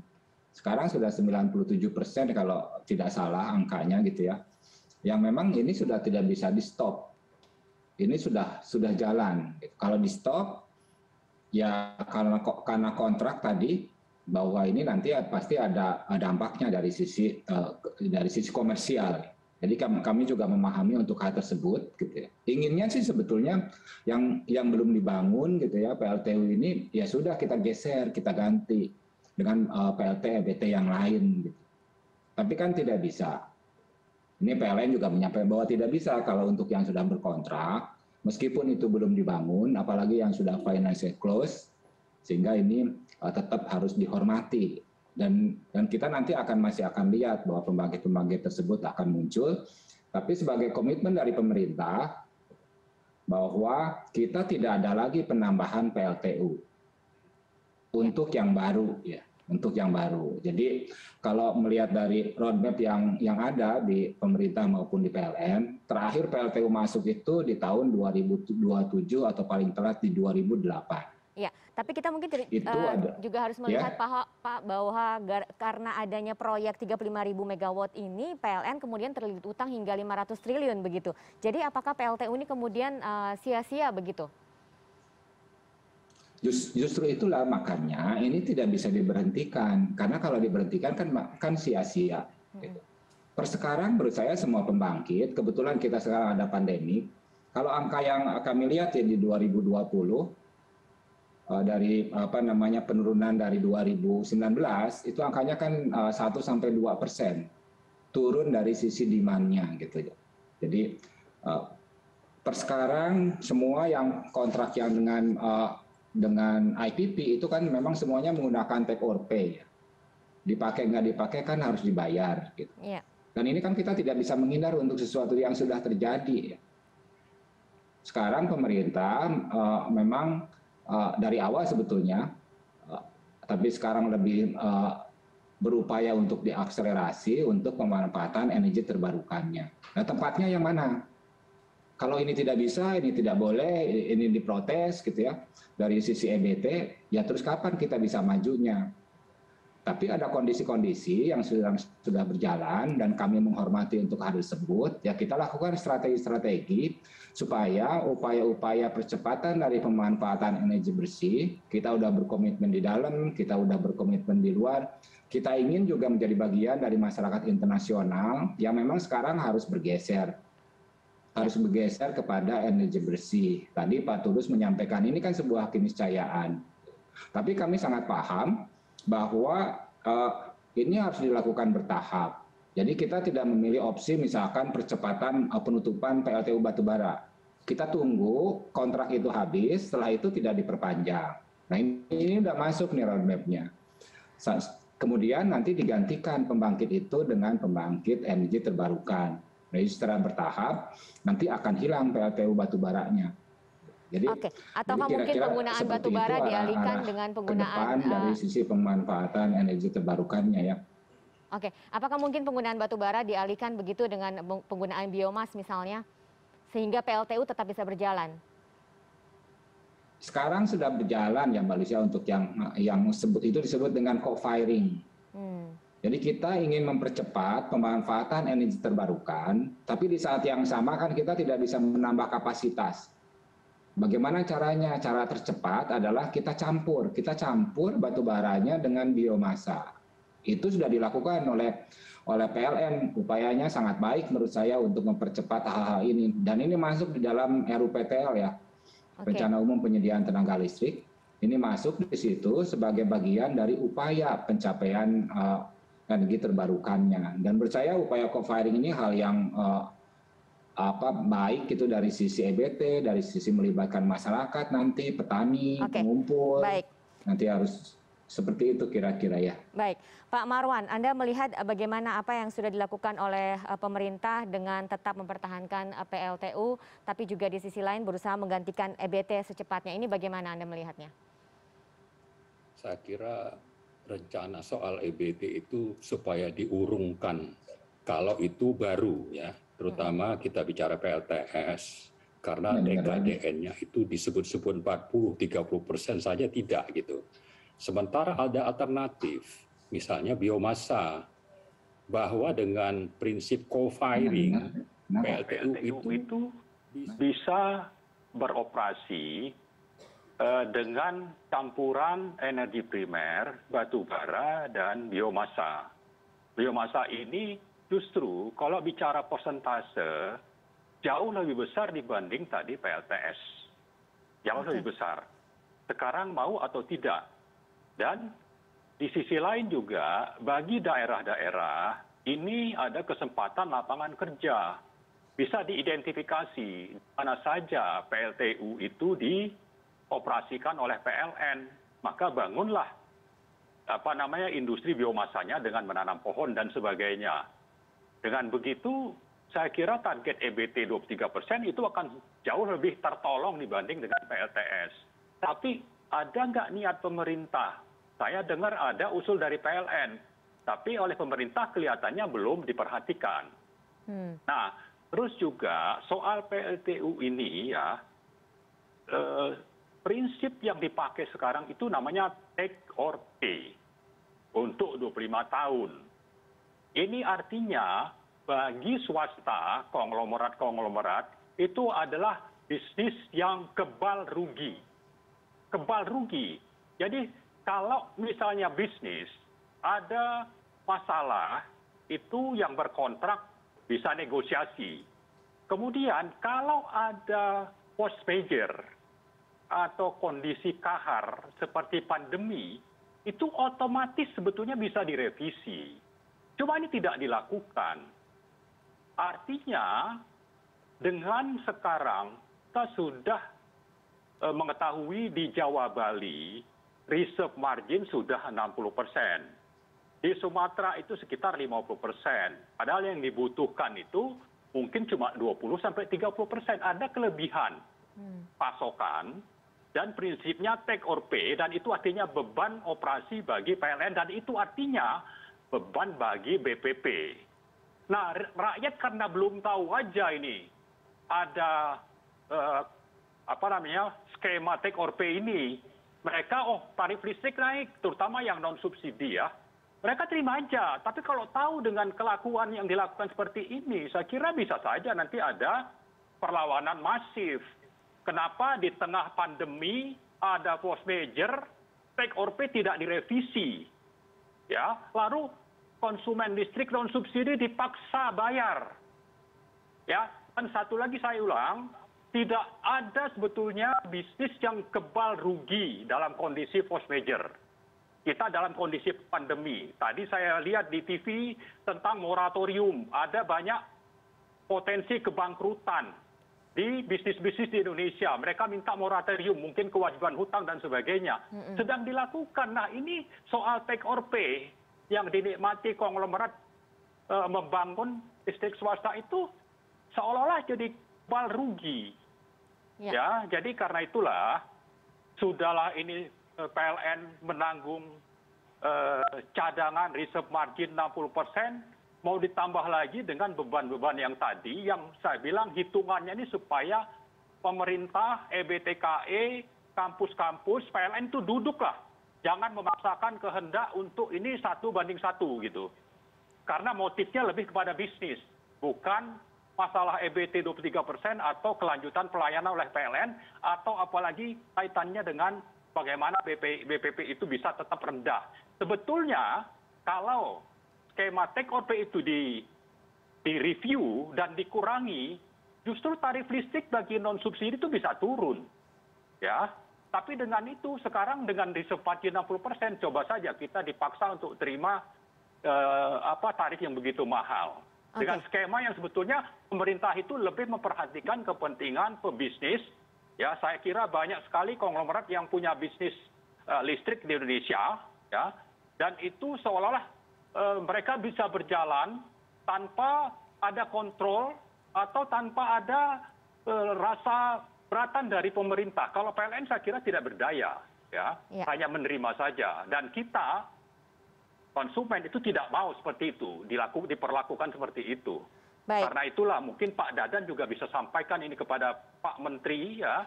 G: Sekarang sudah 97 persen kalau tidak salah angkanya gitu ya. Yang memang ini sudah tidak bisa di stop. Ini sudah sudah jalan. Kalau di stop, ya karena karena kontrak tadi bahwa ini nanti pasti ada dampaknya dari sisi uh, dari sisi komersial. Jadi kami juga memahami untuk hal tersebut gitu ya. Inginnya sih sebetulnya yang yang belum dibangun gitu ya PLTU ini ya sudah kita geser, kita ganti dengan uh, PLT EBT yang lain gitu. Tapi kan tidak bisa. Ini PLN juga menyampaikan bahwa tidak bisa kalau untuk yang sudah berkontrak meskipun itu belum dibangun apalagi yang sudah financial close sehingga ini uh, tetap harus dihormati dan dan kita nanti akan masih akan lihat bahwa pembangkit-pembangkit tersebut akan muncul tapi sebagai komitmen dari pemerintah bahwa kita tidak ada lagi penambahan PLTU untuk yang baru ya untuk yang baru. Jadi kalau melihat dari roadmap yang yang ada di pemerintah maupun di PLN, terakhir PLTU masuk itu di tahun 2027 atau paling telat di 2008.
A: Ya, tapi kita mungkin itu uh, juga harus melihat ya. Pak, Pak bahwa karena adanya proyek 35 ribu megawatt ini PLN kemudian terlilit utang hingga 500 triliun begitu. Jadi apakah PLTU ini kemudian uh, sia-sia begitu?
G: Just, justru itulah makanya ini tidak bisa diberhentikan karena kalau diberhentikan kan kan sia-sia. Hmm. Per sekarang menurut saya semua pembangkit kebetulan kita sekarang ada pandemi. Kalau angka yang kami lihat ya di 2020 uh, dari apa namanya penurunan dari 2019 itu angkanya kan uh, 1 sampai 2 persen turun dari sisi demandnya gitu ya. Jadi uh, per sekarang semua yang kontrak yang dengan dengan IPP itu kan memang semuanya menggunakan take or pay ya. Dipakai nggak dipakai kan harus dibayar gitu. Yeah. Dan ini kan kita tidak bisa menghindar untuk sesuatu yang sudah terjadi. Ya. Sekarang pemerintah uh, memang dari awal sebetulnya, uh, tapi sekarang lebih uh, berupaya untuk diakselerasi untuk pemanfaatan energi terbarukannya. Nah tempatnya yang mana? Kalau ini tidak bisa, ini tidak boleh, ini diprotes gitu ya dari sisi EBT, ya terus kapan kita bisa majunya? Tapi ada kondisi-kondisi yang sudah sudah berjalan dan kami menghormati untuk hal tersebut, ya kita lakukan strategi-strategi supaya upaya-upaya percepatan dari pemanfaatan energi bersih, kita sudah berkomitmen di dalam, kita sudah berkomitmen di luar, kita ingin juga menjadi bagian dari masyarakat internasional yang memang sekarang harus bergeser harus bergeser kepada energi bersih. Tadi Pak Tulus menyampaikan ini kan sebuah keniscayaan. Tapi kami sangat paham bahwa uh, ini harus dilakukan bertahap. Jadi kita tidak memilih opsi misalkan percepatan uh, penutupan PLTU batubara. Kita tunggu kontrak itu habis, setelah itu tidak diperpanjang. Nah ini, sudah masuk nih roadmap-nya. Kemudian nanti digantikan pembangkit itu dengan pembangkit energi terbarukan. Jadi secara bertahap nanti akan hilang PLTU batubaranya.
A: Jadi, Oke, ataukah mungkin penggunaan batu bara dialihkan dengan penggunaan
G: uh, dari sisi pemanfaatan energi terbarukannya ya.
A: Oke, apakah mungkin penggunaan batu bara dialihkan begitu dengan penggunaan biomas misalnya sehingga PLTU tetap bisa berjalan?
G: Sekarang sudah berjalan ya Mbak Lucia untuk yang yang sebut itu disebut dengan co-firing. Hmm. Jadi kita ingin mempercepat pemanfaatan energi terbarukan, tapi di saat yang sama kan kita tidak bisa menambah kapasitas. Bagaimana caranya? Cara tercepat adalah kita campur, kita campur batu baranya dengan biomasa. Itu sudah dilakukan oleh oleh PLN. Upayanya sangat baik menurut saya untuk mempercepat hal-hal ini. Dan ini masuk di dalam RUPTL ya, okay. Rencana Umum Penyediaan Tenaga Listrik. Ini masuk di situ sebagai bagian dari upaya pencapaian uh, energi terbarukannya. Dan percaya upaya co-firing ini hal yang uh, apa baik itu dari sisi EBT, dari sisi melibatkan masyarakat nanti petani, okay. pengumpul. Baik. Nanti harus seperti itu kira-kira ya.
A: Baik, Pak Marwan, Anda melihat eh, bagaimana apa yang sudah dilakukan oleh eh, pemerintah dengan tetap mempertahankan eh, PLTU, tapi juga di sisi lain berusaha menggantikan EBT secepatnya. Ini bagaimana Anda melihatnya?
E: Saya kira rencana soal EBT itu supaya diurungkan kalau itu baru ya terutama kita bicara PLTS karena DKDN-nya itu disebut-sebut 40 30 persen saja tidak gitu. Sementara ada alternatif, misalnya biomasa, bahwa dengan prinsip co-firing PLTU,
F: itu, itu bisa beroperasi uh, dengan campuran energi primer, batu bara, dan biomasa. Biomasa ini justru kalau bicara persentase jauh lebih besar dibanding tadi plts jauh lebih besar. Sekarang mau atau tidak. Dan di sisi lain juga bagi daerah-daerah ini ada kesempatan lapangan kerja. Bisa diidentifikasi mana saja pltu itu dioperasikan oleh pln maka bangunlah apa namanya industri biomasanya dengan menanam pohon dan sebagainya. Dengan begitu, saya kira target EBT 23 persen itu akan jauh lebih tertolong dibanding dengan PLTS. Tapi ada nggak niat pemerintah? Saya dengar ada usul dari PLN, tapi oleh pemerintah kelihatannya belum diperhatikan. Hmm. Nah, terus juga soal PLTU ini ya, eh, prinsip yang dipakai sekarang itu namanya take or pay untuk 25 tahun. Ini artinya bagi swasta, konglomerat-konglomerat, itu adalah bisnis yang kebal rugi. Kebal rugi. Jadi kalau misalnya bisnis ada masalah, itu yang berkontrak bisa negosiasi. Kemudian kalau ada post major, atau kondisi kahar seperti pandemi itu otomatis sebetulnya bisa direvisi. Cuma ini tidak dilakukan. Artinya dengan sekarang kita sudah e, mengetahui di Jawa Bali reserve margin sudah 60 persen. Di Sumatera itu sekitar 50 persen. Padahal yang dibutuhkan itu mungkin cuma 20 sampai 30 persen. Ada kelebihan hmm. pasokan dan prinsipnya take or pay dan itu artinya beban operasi bagi pln dan itu artinya beban bagi bpp. nah rakyat karena belum tahu aja ini ada eh, apa namanya skema take or pay ini. Mereka oh tarif listrik naik terutama yang non subsidi ya. Mereka terima aja. Tapi kalau tahu dengan kelakuan yang dilakukan seperti ini saya kira bisa saja nanti ada perlawanan masif. Kenapa di tengah pandemi ada force major take or pay tidak direvisi ya lalu konsumen listrik non subsidi dipaksa bayar. Ya dan satu lagi saya ulang tidak ada sebetulnya bisnis yang kebal rugi dalam kondisi force major. Kita dalam kondisi pandemi. Tadi saya lihat di tv tentang moratorium. Ada banyak potensi kebangkrutan di bisnis bisnis di Indonesia. Mereka minta moratorium, mungkin kewajiban hutang dan sebagainya. Sedang dilakukan. Nah ini soal take or pay yang dinikmati konglomerat e, membangun listrik swasta itu seolah-olah jadi bal rugi. Ya. ya, jadi karena itulah sudahlah ini e, PLN menanggung e, cadangan reserve margin 60 persen, mau ditambah lagi dengan beban beban yang tadi yang saya bilang hitungannya ini supaya pemerintah ebtke kampus kampus pln itu duduklah jangan memaksakan kehendak untuk ini satu banding satu gitu karena motifnya lebih kepada bisnis bukan masalah EBT 23 persen atau kelanjutan pelayanan oleh PLN atau apalagi kaitannya dengan bagaimana BP, BPP itu bisa tetap rendah. Sebetulnya kalau skema take or pay itu di review dan dikurangi justru tarif listrik bagi non subsidi itu bisa turun. Ya tapi dengan itu sekarang dengan disepati 60 persen coba saja kita dipaksa untuk terima eh, apa tarif yang begitu mahal. Dengan skema yang sebetulnya pemerintah itu lebih memperhatikan kepentingan pebisnis. Ya saya kira banyak sekali konglomerat yang punya bisnis uh, listrik di Indonesia ya. Dan itu seolah-olah Eh, mereka bisa berjalan tanpa ada kontrol atau tanpa ada eh, rasa beratan dari pemerintah. Kalau PLN saya kira tidak berdaya, ya, ya. hanya menerima saja. Dan kita konsumen itu tidak mau seperti itu, dilaku, diperlakukan seperti itu. Baik. Karena itulah mungkin Pak Dadan juga bisa sampaikan ini kepada Pak Menteri, ya,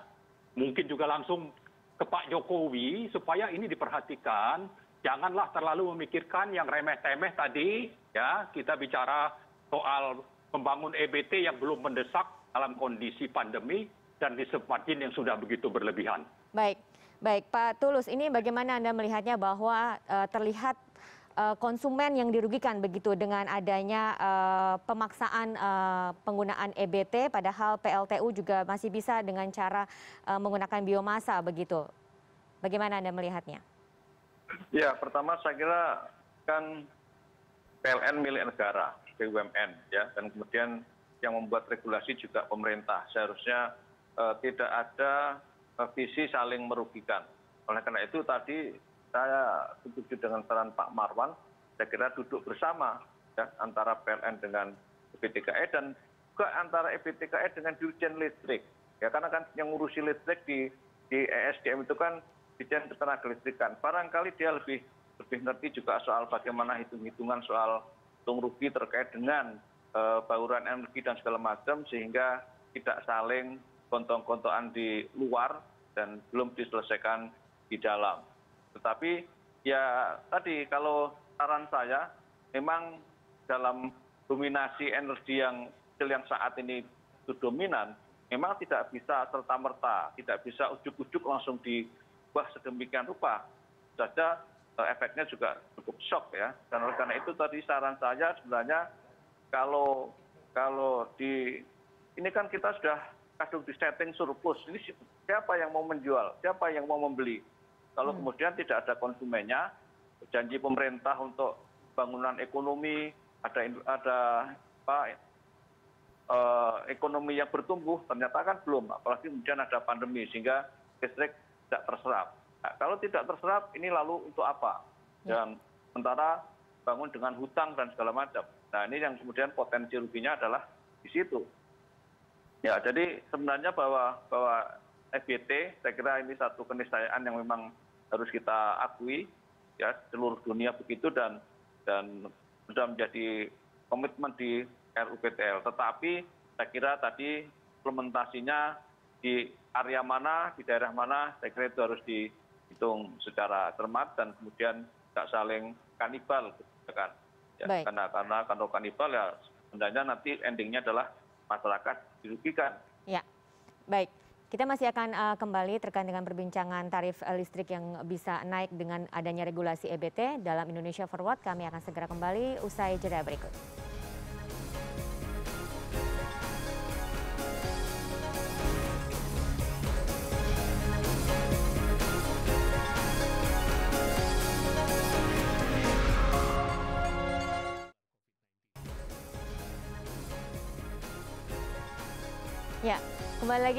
F: mungkin juga langsung ke Pak Jokowi supaya ini diperhatikan janganlah terlalu memikirkan yang remeh-temeh tadi ya kita bicara soal membangun ebt yang belum mendesak dalam kondisi pandemi dan di margin yang sudah begitu berlebihan.
A: Baik, baik Pak Tulus, ini bagaimana Anda melihatnya bahwa uh, terlihat uh, konsumen yang dirugikan begitu dengan adanya uh, pemaksaan penggunaan EBT padahal PLTU juga masih bisa dengan cara menggunakan biomasa begitu. Bagaimana Anda melihatnya?
H: Ya, pertama saya kira kan PLN milik negara, BUMN ya, dan kemudian yang membuat regulasi juga pemerintah. Seharusnya uh, tidak ada uh, visi saling merugikan. Oleh karena itu tadi saya setuju dengan saran Pak Marwan, saya kira duduk bersama ya, antara PLN dengan EBTKE dan juga antara EBTKE dengan Dirjen Listrik. Ya, karena kan yang ngurusi listrik di, di ESDM itu kan Dirjen Ketenaga Listrikan. Barangkali dia lebih lebih ngerti juga soal bagaimana hitung-hitungan soal untung rugi terkait dengan e, bauran energi dan segala macam sehingga tidak saling kontong-kontokan di luar dan belum diselesaikan di dalam tetapi ya tadi kalau saran saya memang dalam dominasi energi yang yang saat ini itu dominan memang tidak bisa serta merta tidak bisa ujuk ujuk langsung diubah sedemikian rupa saja eh, efeknya juga cukup shock ya. Dan oleh karena itu tadi saran saya sebenarnya kalau kalau di ini kan kita sudah kadung di setting surplus. Ini siapa yang mau menjual? Siapa yang mau membeli? Kalau hmm. kemudian tidak ada konsumennya janji pemerintah untuk bangunan ekonomi ada ada apa eh, ekonomi yang bertumbuh ternyata kan belum. Apalagi kemudian ada pandemi sehingga listrik tidak terserap nah, kalau tidak terserap ini lalu untuk apa ya. dan sementara bangun dengan hutang dan segala macam nah ini yang kemudian potensi ruginya adalah di situ ya jadi sebenarnya bahwa bahwa FBT saya kira ini satu keniscayaan yang memang harus kita akui ya seluruh dunia begitu dan dan sudah menjadi komitmen di RUPTL. Tetapi saya kira tadi implementasinya di area mana, di daerah mana, saya kira itu harus dihitung secara cermat dan kemudian tidak saling kanibal? Ya, karena karena kalau kanibal ya sebenarnya nanti endingnya adalah masyarakat dirugikan.
A: Ya, baik kita masih akan uh, kembali terkait dengan perbincangan tarif uh, listrik yang bisa naik dengan adanya regulasi EBT dalam Indonesia Forward. Kami akan segera kembali usai jeda berikut.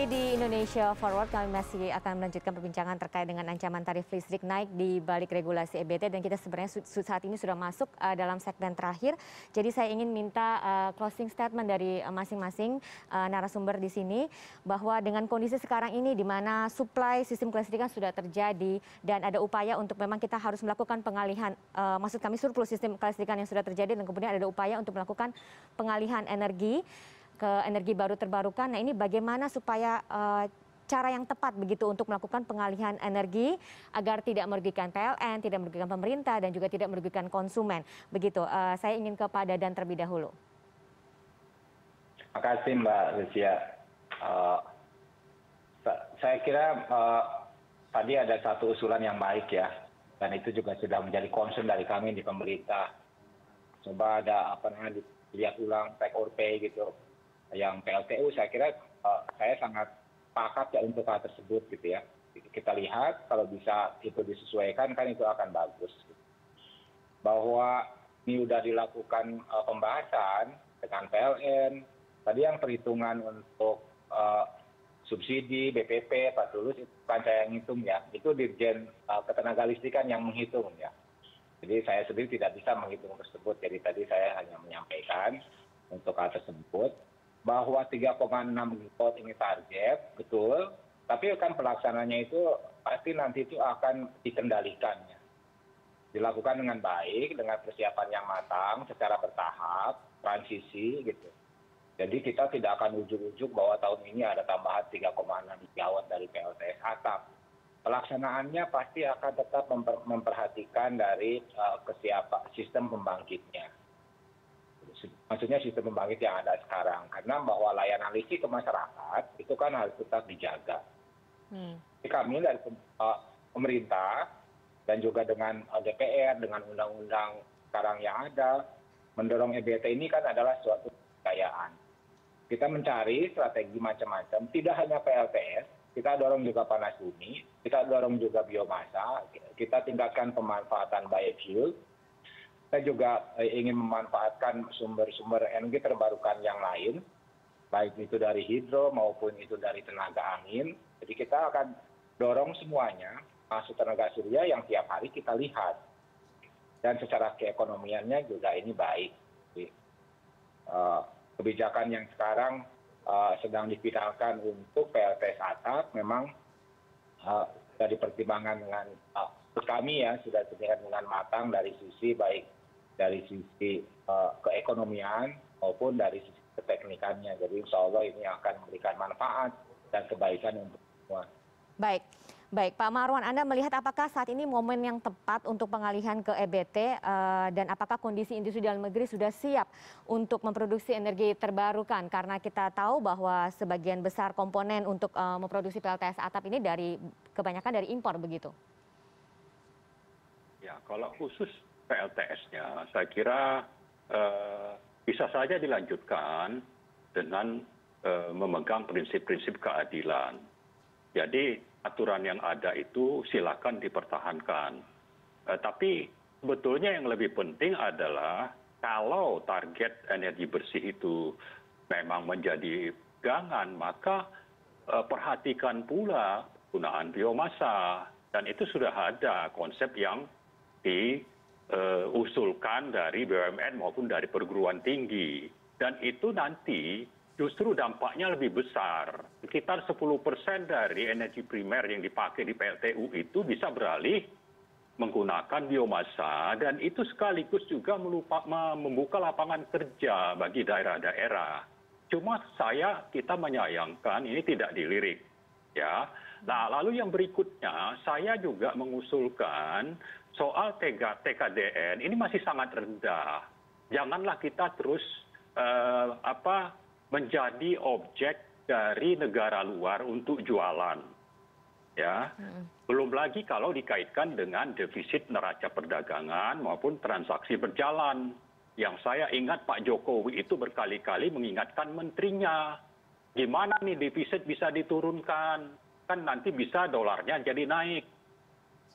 A: Lagi di Indonesia Forward, kami masih akan melanjutkan perbincangan terkait dengan ancaman tarif listrik naik di balik regulasi EBT dan kita sebenarnya saat ini sudah masuk uh, dalam segmen terakhir. Jadi saya ingin minta uh, closing statement dari uh, masing-masing narasumber di sini bahwa dengan kondisi sekarang ini di mana supply sistem kelistrikan sudah terjadi dan ada upaya untuk memang kita harus melakukan pengalihan, maksud kami surplus sistem kelistrikan yang sudah terjadi dan kemudian ada upaya untuk melakukan pengalihan energi ke energi baru terbarukan. Nah ini bagaimana supaya uh, cara yang tepat begitu untuk melakukan pengalihan energi agar tidak merugikan PLN, tidak merugikan pemerintah dan juga tidak merugikan konsumen. Begitu. Uh, saya ingin ke Pak Dadan terlebih dahulu.
G: Terima kasih Mbak Lucia. Uh, saya kira uh, tadi ada satu usulan yang baik ya, dan itu juga sudah menjadi concern dari kami di pemerintah. Coba ada apa namanya dilihat ulang take or pay gitu yang pltu saya kira eh, saya sangat pakat ya untuk hal tersebut gitu ya. Kita lihat kalau bisa itu disesuaikan kan itu akan bagus bahwa ini sudah dilakukan uh, pembahasan dengan PLN tadi yang perhitungan untuk uh, subsidi BPP Pak Tulus itu bukan saya yang hitung ya. Itu dirjen ketenaga listrikan yang menghitung ya. Jadi saya sendiri tidak bisa menghitung tersebut. Jadi tadi saya hanya menyampaikan untuk hal tersebut bahwa 3,6 gigawatt ini target, betul. Tapi kan pelaksananya itu pasti nanti itu akan dikendalikan ya. Dilakukan dengan baik, dengan persiapan yang matang, secara bertahap, transisi gitu. Jadi kita tidak akan ujuk-ujuk bahwa tahun ini ada tambahan 3,6 gigawatt dari PLTS atap. Pelaksanaannya pasti akan tetap memperhatikan dari uh, kesiapan sistem pembangkitnya maksudnya sistem pembangkit yang ada sekarang karena bahwa layanan listrik ke masyarakat itu kan harus tetap dijaga. Hmm. Jadi kami dari uh, pemerintah dan juga dengan uh, DPR dengan undang-undang sekarang yang ada mendorong ebt ini kan adalah suatu kekayaan kita mencari strategi macam-macam tidak hanya plts kita dorong juga panas bumi kita dorong juga biomasa kita tingkatkan pemanfaatan biofuel kita juga eh, ingin memanfaatkan sumber-sumber energi terbarukan yang lain, baik itu dari hidro maupun itu dari tenaga angin. Jadi kita akan dorong semuanya masuk tenaga surya yang tiap hari kita lihat. Dan secara keekonomiannya juga ini baik. Uh, kebijakan yang sekarang uh, sedang difinalkan untuk PLTS atap memang sudah dipertimbangkan dengan kami ya sudah dipertimbangkan dengan matang dari sisi baik dari sisi uh, keekonomian maupun dari sisi keteknikannya. Jadi insya Allah ini akan memberikan manfaat dan kebaikan untuk semua.
A: Baik. Baik, Pak Marwan, Anda melihat apakah saat ini momen yang tepat untuk pengalihan ke EBT uh, eh, dan apakah kondisi industri dalam negeri sudah siap untuk memproduksi energi terbarukan? Karena kita tahu bahwa sebagian besar komponen untuk uh, memproduksi PLTS atap ini dari kebanyakan dari impor begitu.
F: Ya, kalau khusus plts-nya saya kira eh, bisa saja dilanjutkan dengan eh, memegang prinsip prinsip keadilan. Jadi aturan yang ada itu silakan dipertahankan. Eh, tapi sebetulnya yang lebih penting adalah kalau target energi bersih itu memang menjadi pegangan maka perhatikan pula penggunaan biomasa. Dan itu sudah ada konsep yang di usulkan dari bumn maupun dari perguruan tinggi dan itu nanti justru dampaknya lebih besar sekitar sepuluh persen dari energi primer yang dipakai di pltu itu bisa beralih menggunakan biomasa dan itu sekaligus juga melupa, membuka lapangan kerja bagi daerah-daerah. Cuma saya kita menyayangkan ini tidak dilirik ya. Nah, lalu yang berikutnya saya juga mengusulkan soal tkdn ini masih sangat rendah. Janganlah kita terus eh, apa menjadi objek dari negara luar untuk jualan ya. Belum lagi kalau dikaitkan dengan defisit neraca perdagangan maupun transaksi berjalan. Yang saya ingat Pak Jokowi itu berkali-kali mengingatkan menterinya gimana nih defisit bisa diturunkan? Kan nanti bisa dolarnya jadi naik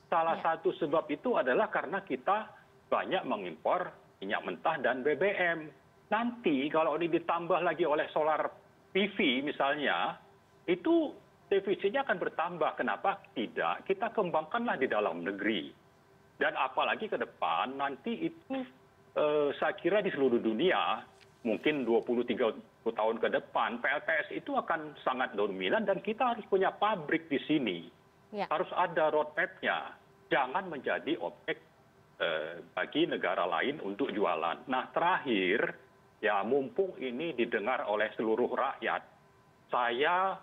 F: salah ya. satu sebab itu adalah karena kita banyak mengimpor minyak mentah dan bbm nanti kalau ini ditambah lagi oleh solar pv misalnya itu defisitnya akan bertambah. Kenapa? Tidak. Kita kembangkanlah di dalam negeri. Dan apalagi ke depan nanti itu eh, saya kira di seluruh dunia mungkin 20-30 tahun ke depan PLTS itu akan sangat dominan dan kita harus punya pabrik di sini. Harus ada roadmap-nya jangan menjadi objek eh, bagi negara lain untuk jualan. Nah terakhir, ya mumpung ini didengar oleh seluruh rakyat, saya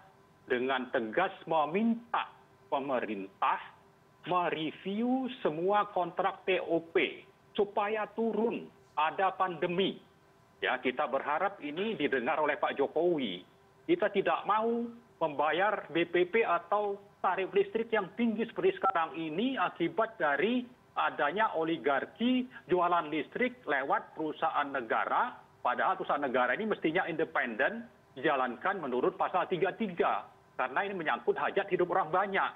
F: dengan tegas meminta pemerintah mereview semua kontrak TOP supaya turun ada pandemi. Ya, kita berharap ini didengar oleh Pak Jokowi. Kita tidak mau membayar BPP atau tarif listrik yang tinggi seperti sekarang ini akibat dari adanya oligarki jualan listrik lewat perusahaan negara. Padahal perusahaan negara ini mestinya independen dijalankan menurut pasal 33 karena ini menyangkut hajat hidup orang banyak.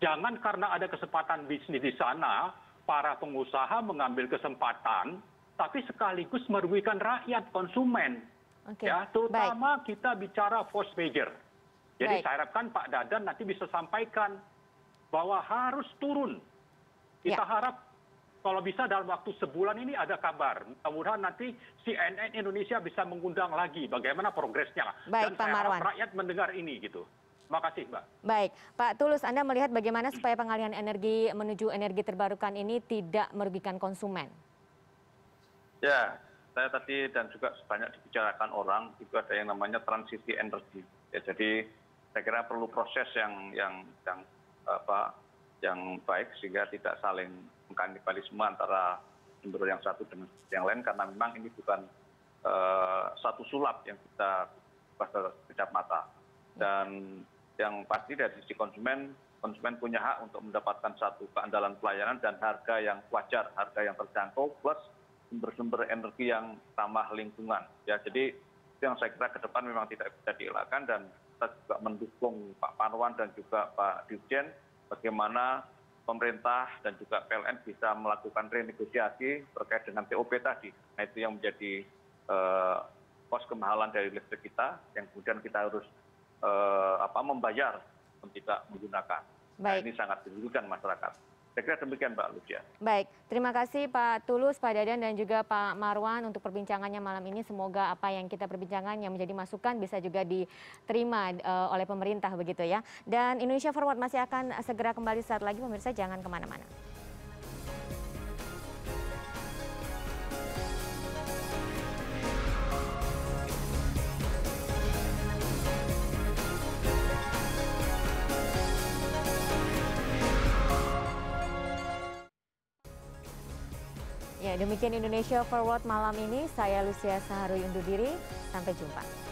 F: Jangan karena ada kesempatan bisnis di sana para pengusaha mengambil kesempatan tapi sekaligus merugikan rakyat konsumen. Ya terutama kita bicara force major jadi saya harapkan pak dadan nanti bisa sampaikan bahwa harus turun kita ya. harap kalau bisa dalam waktu sebulan ini ada kabar mudah mudahan nanti cnn indonesia bisa mengundang lagi bagaimana progresnya
A: dan saya harap
F: rakyat mendengar ini gitu Terima kasih, Mbak.
A: Baik, Pak Tulus, Anda melihat bagaimana supaya pengalihan energi menuju energi terbarukan ini tidak merugikan konsumen?
H: Ya, saya tadi dan juga banyak dibicarakan orang itu ada yang namanya transisi energi. Ya, jadi saya kira perlu proses yang baik sehingga tidak saling mengkanibalisme antara sumber yang satu dengan yang lain karena memang ini bukan uh, satu sulap yang kita sekejap mata dan yang pasti dari sisi konsumen konsumen punya hak untuk mendapatkan satu keandalan pelayanan dan harga yang wajar harga yang terjangkau plus sumber-sumber energi yang ramah lingkungan. Ya, jadi itu yang saya kira ke depan memang tidak bisa dielakkan dan kita juga mendukung Pak Panwan dan juga Pak Dirjen bagaimana pemerintah dan juga PLN bisa melakukan renegosiasi terkait dengan TOP tadi. Nah itu yang menjadi eh, pos kemahalan dari listrik kita yang kemudian kita harus eh, apa membayar untuk tidak menggunakan. Nah, ini sangat dirugikan masyarakat. Saya kira demikian Mbak Lucia.
A: Baik, terima kasih Pak Tulus, Pak Dadan dan juga Pak Marwan untuk perbincangannya malam ini. Semoga apa yang kita perbincangan yang menjadi masukan bisa juga diterima uh, oleh pemerintah begitu ya. Dan Indonesia Forward masih akan segera kembali saat lagi pemirsa jangan ke mana-mana. Demikian Indonesia Forward malam ini. Saya Lucia Saharu undur diri. Sampai jumpa.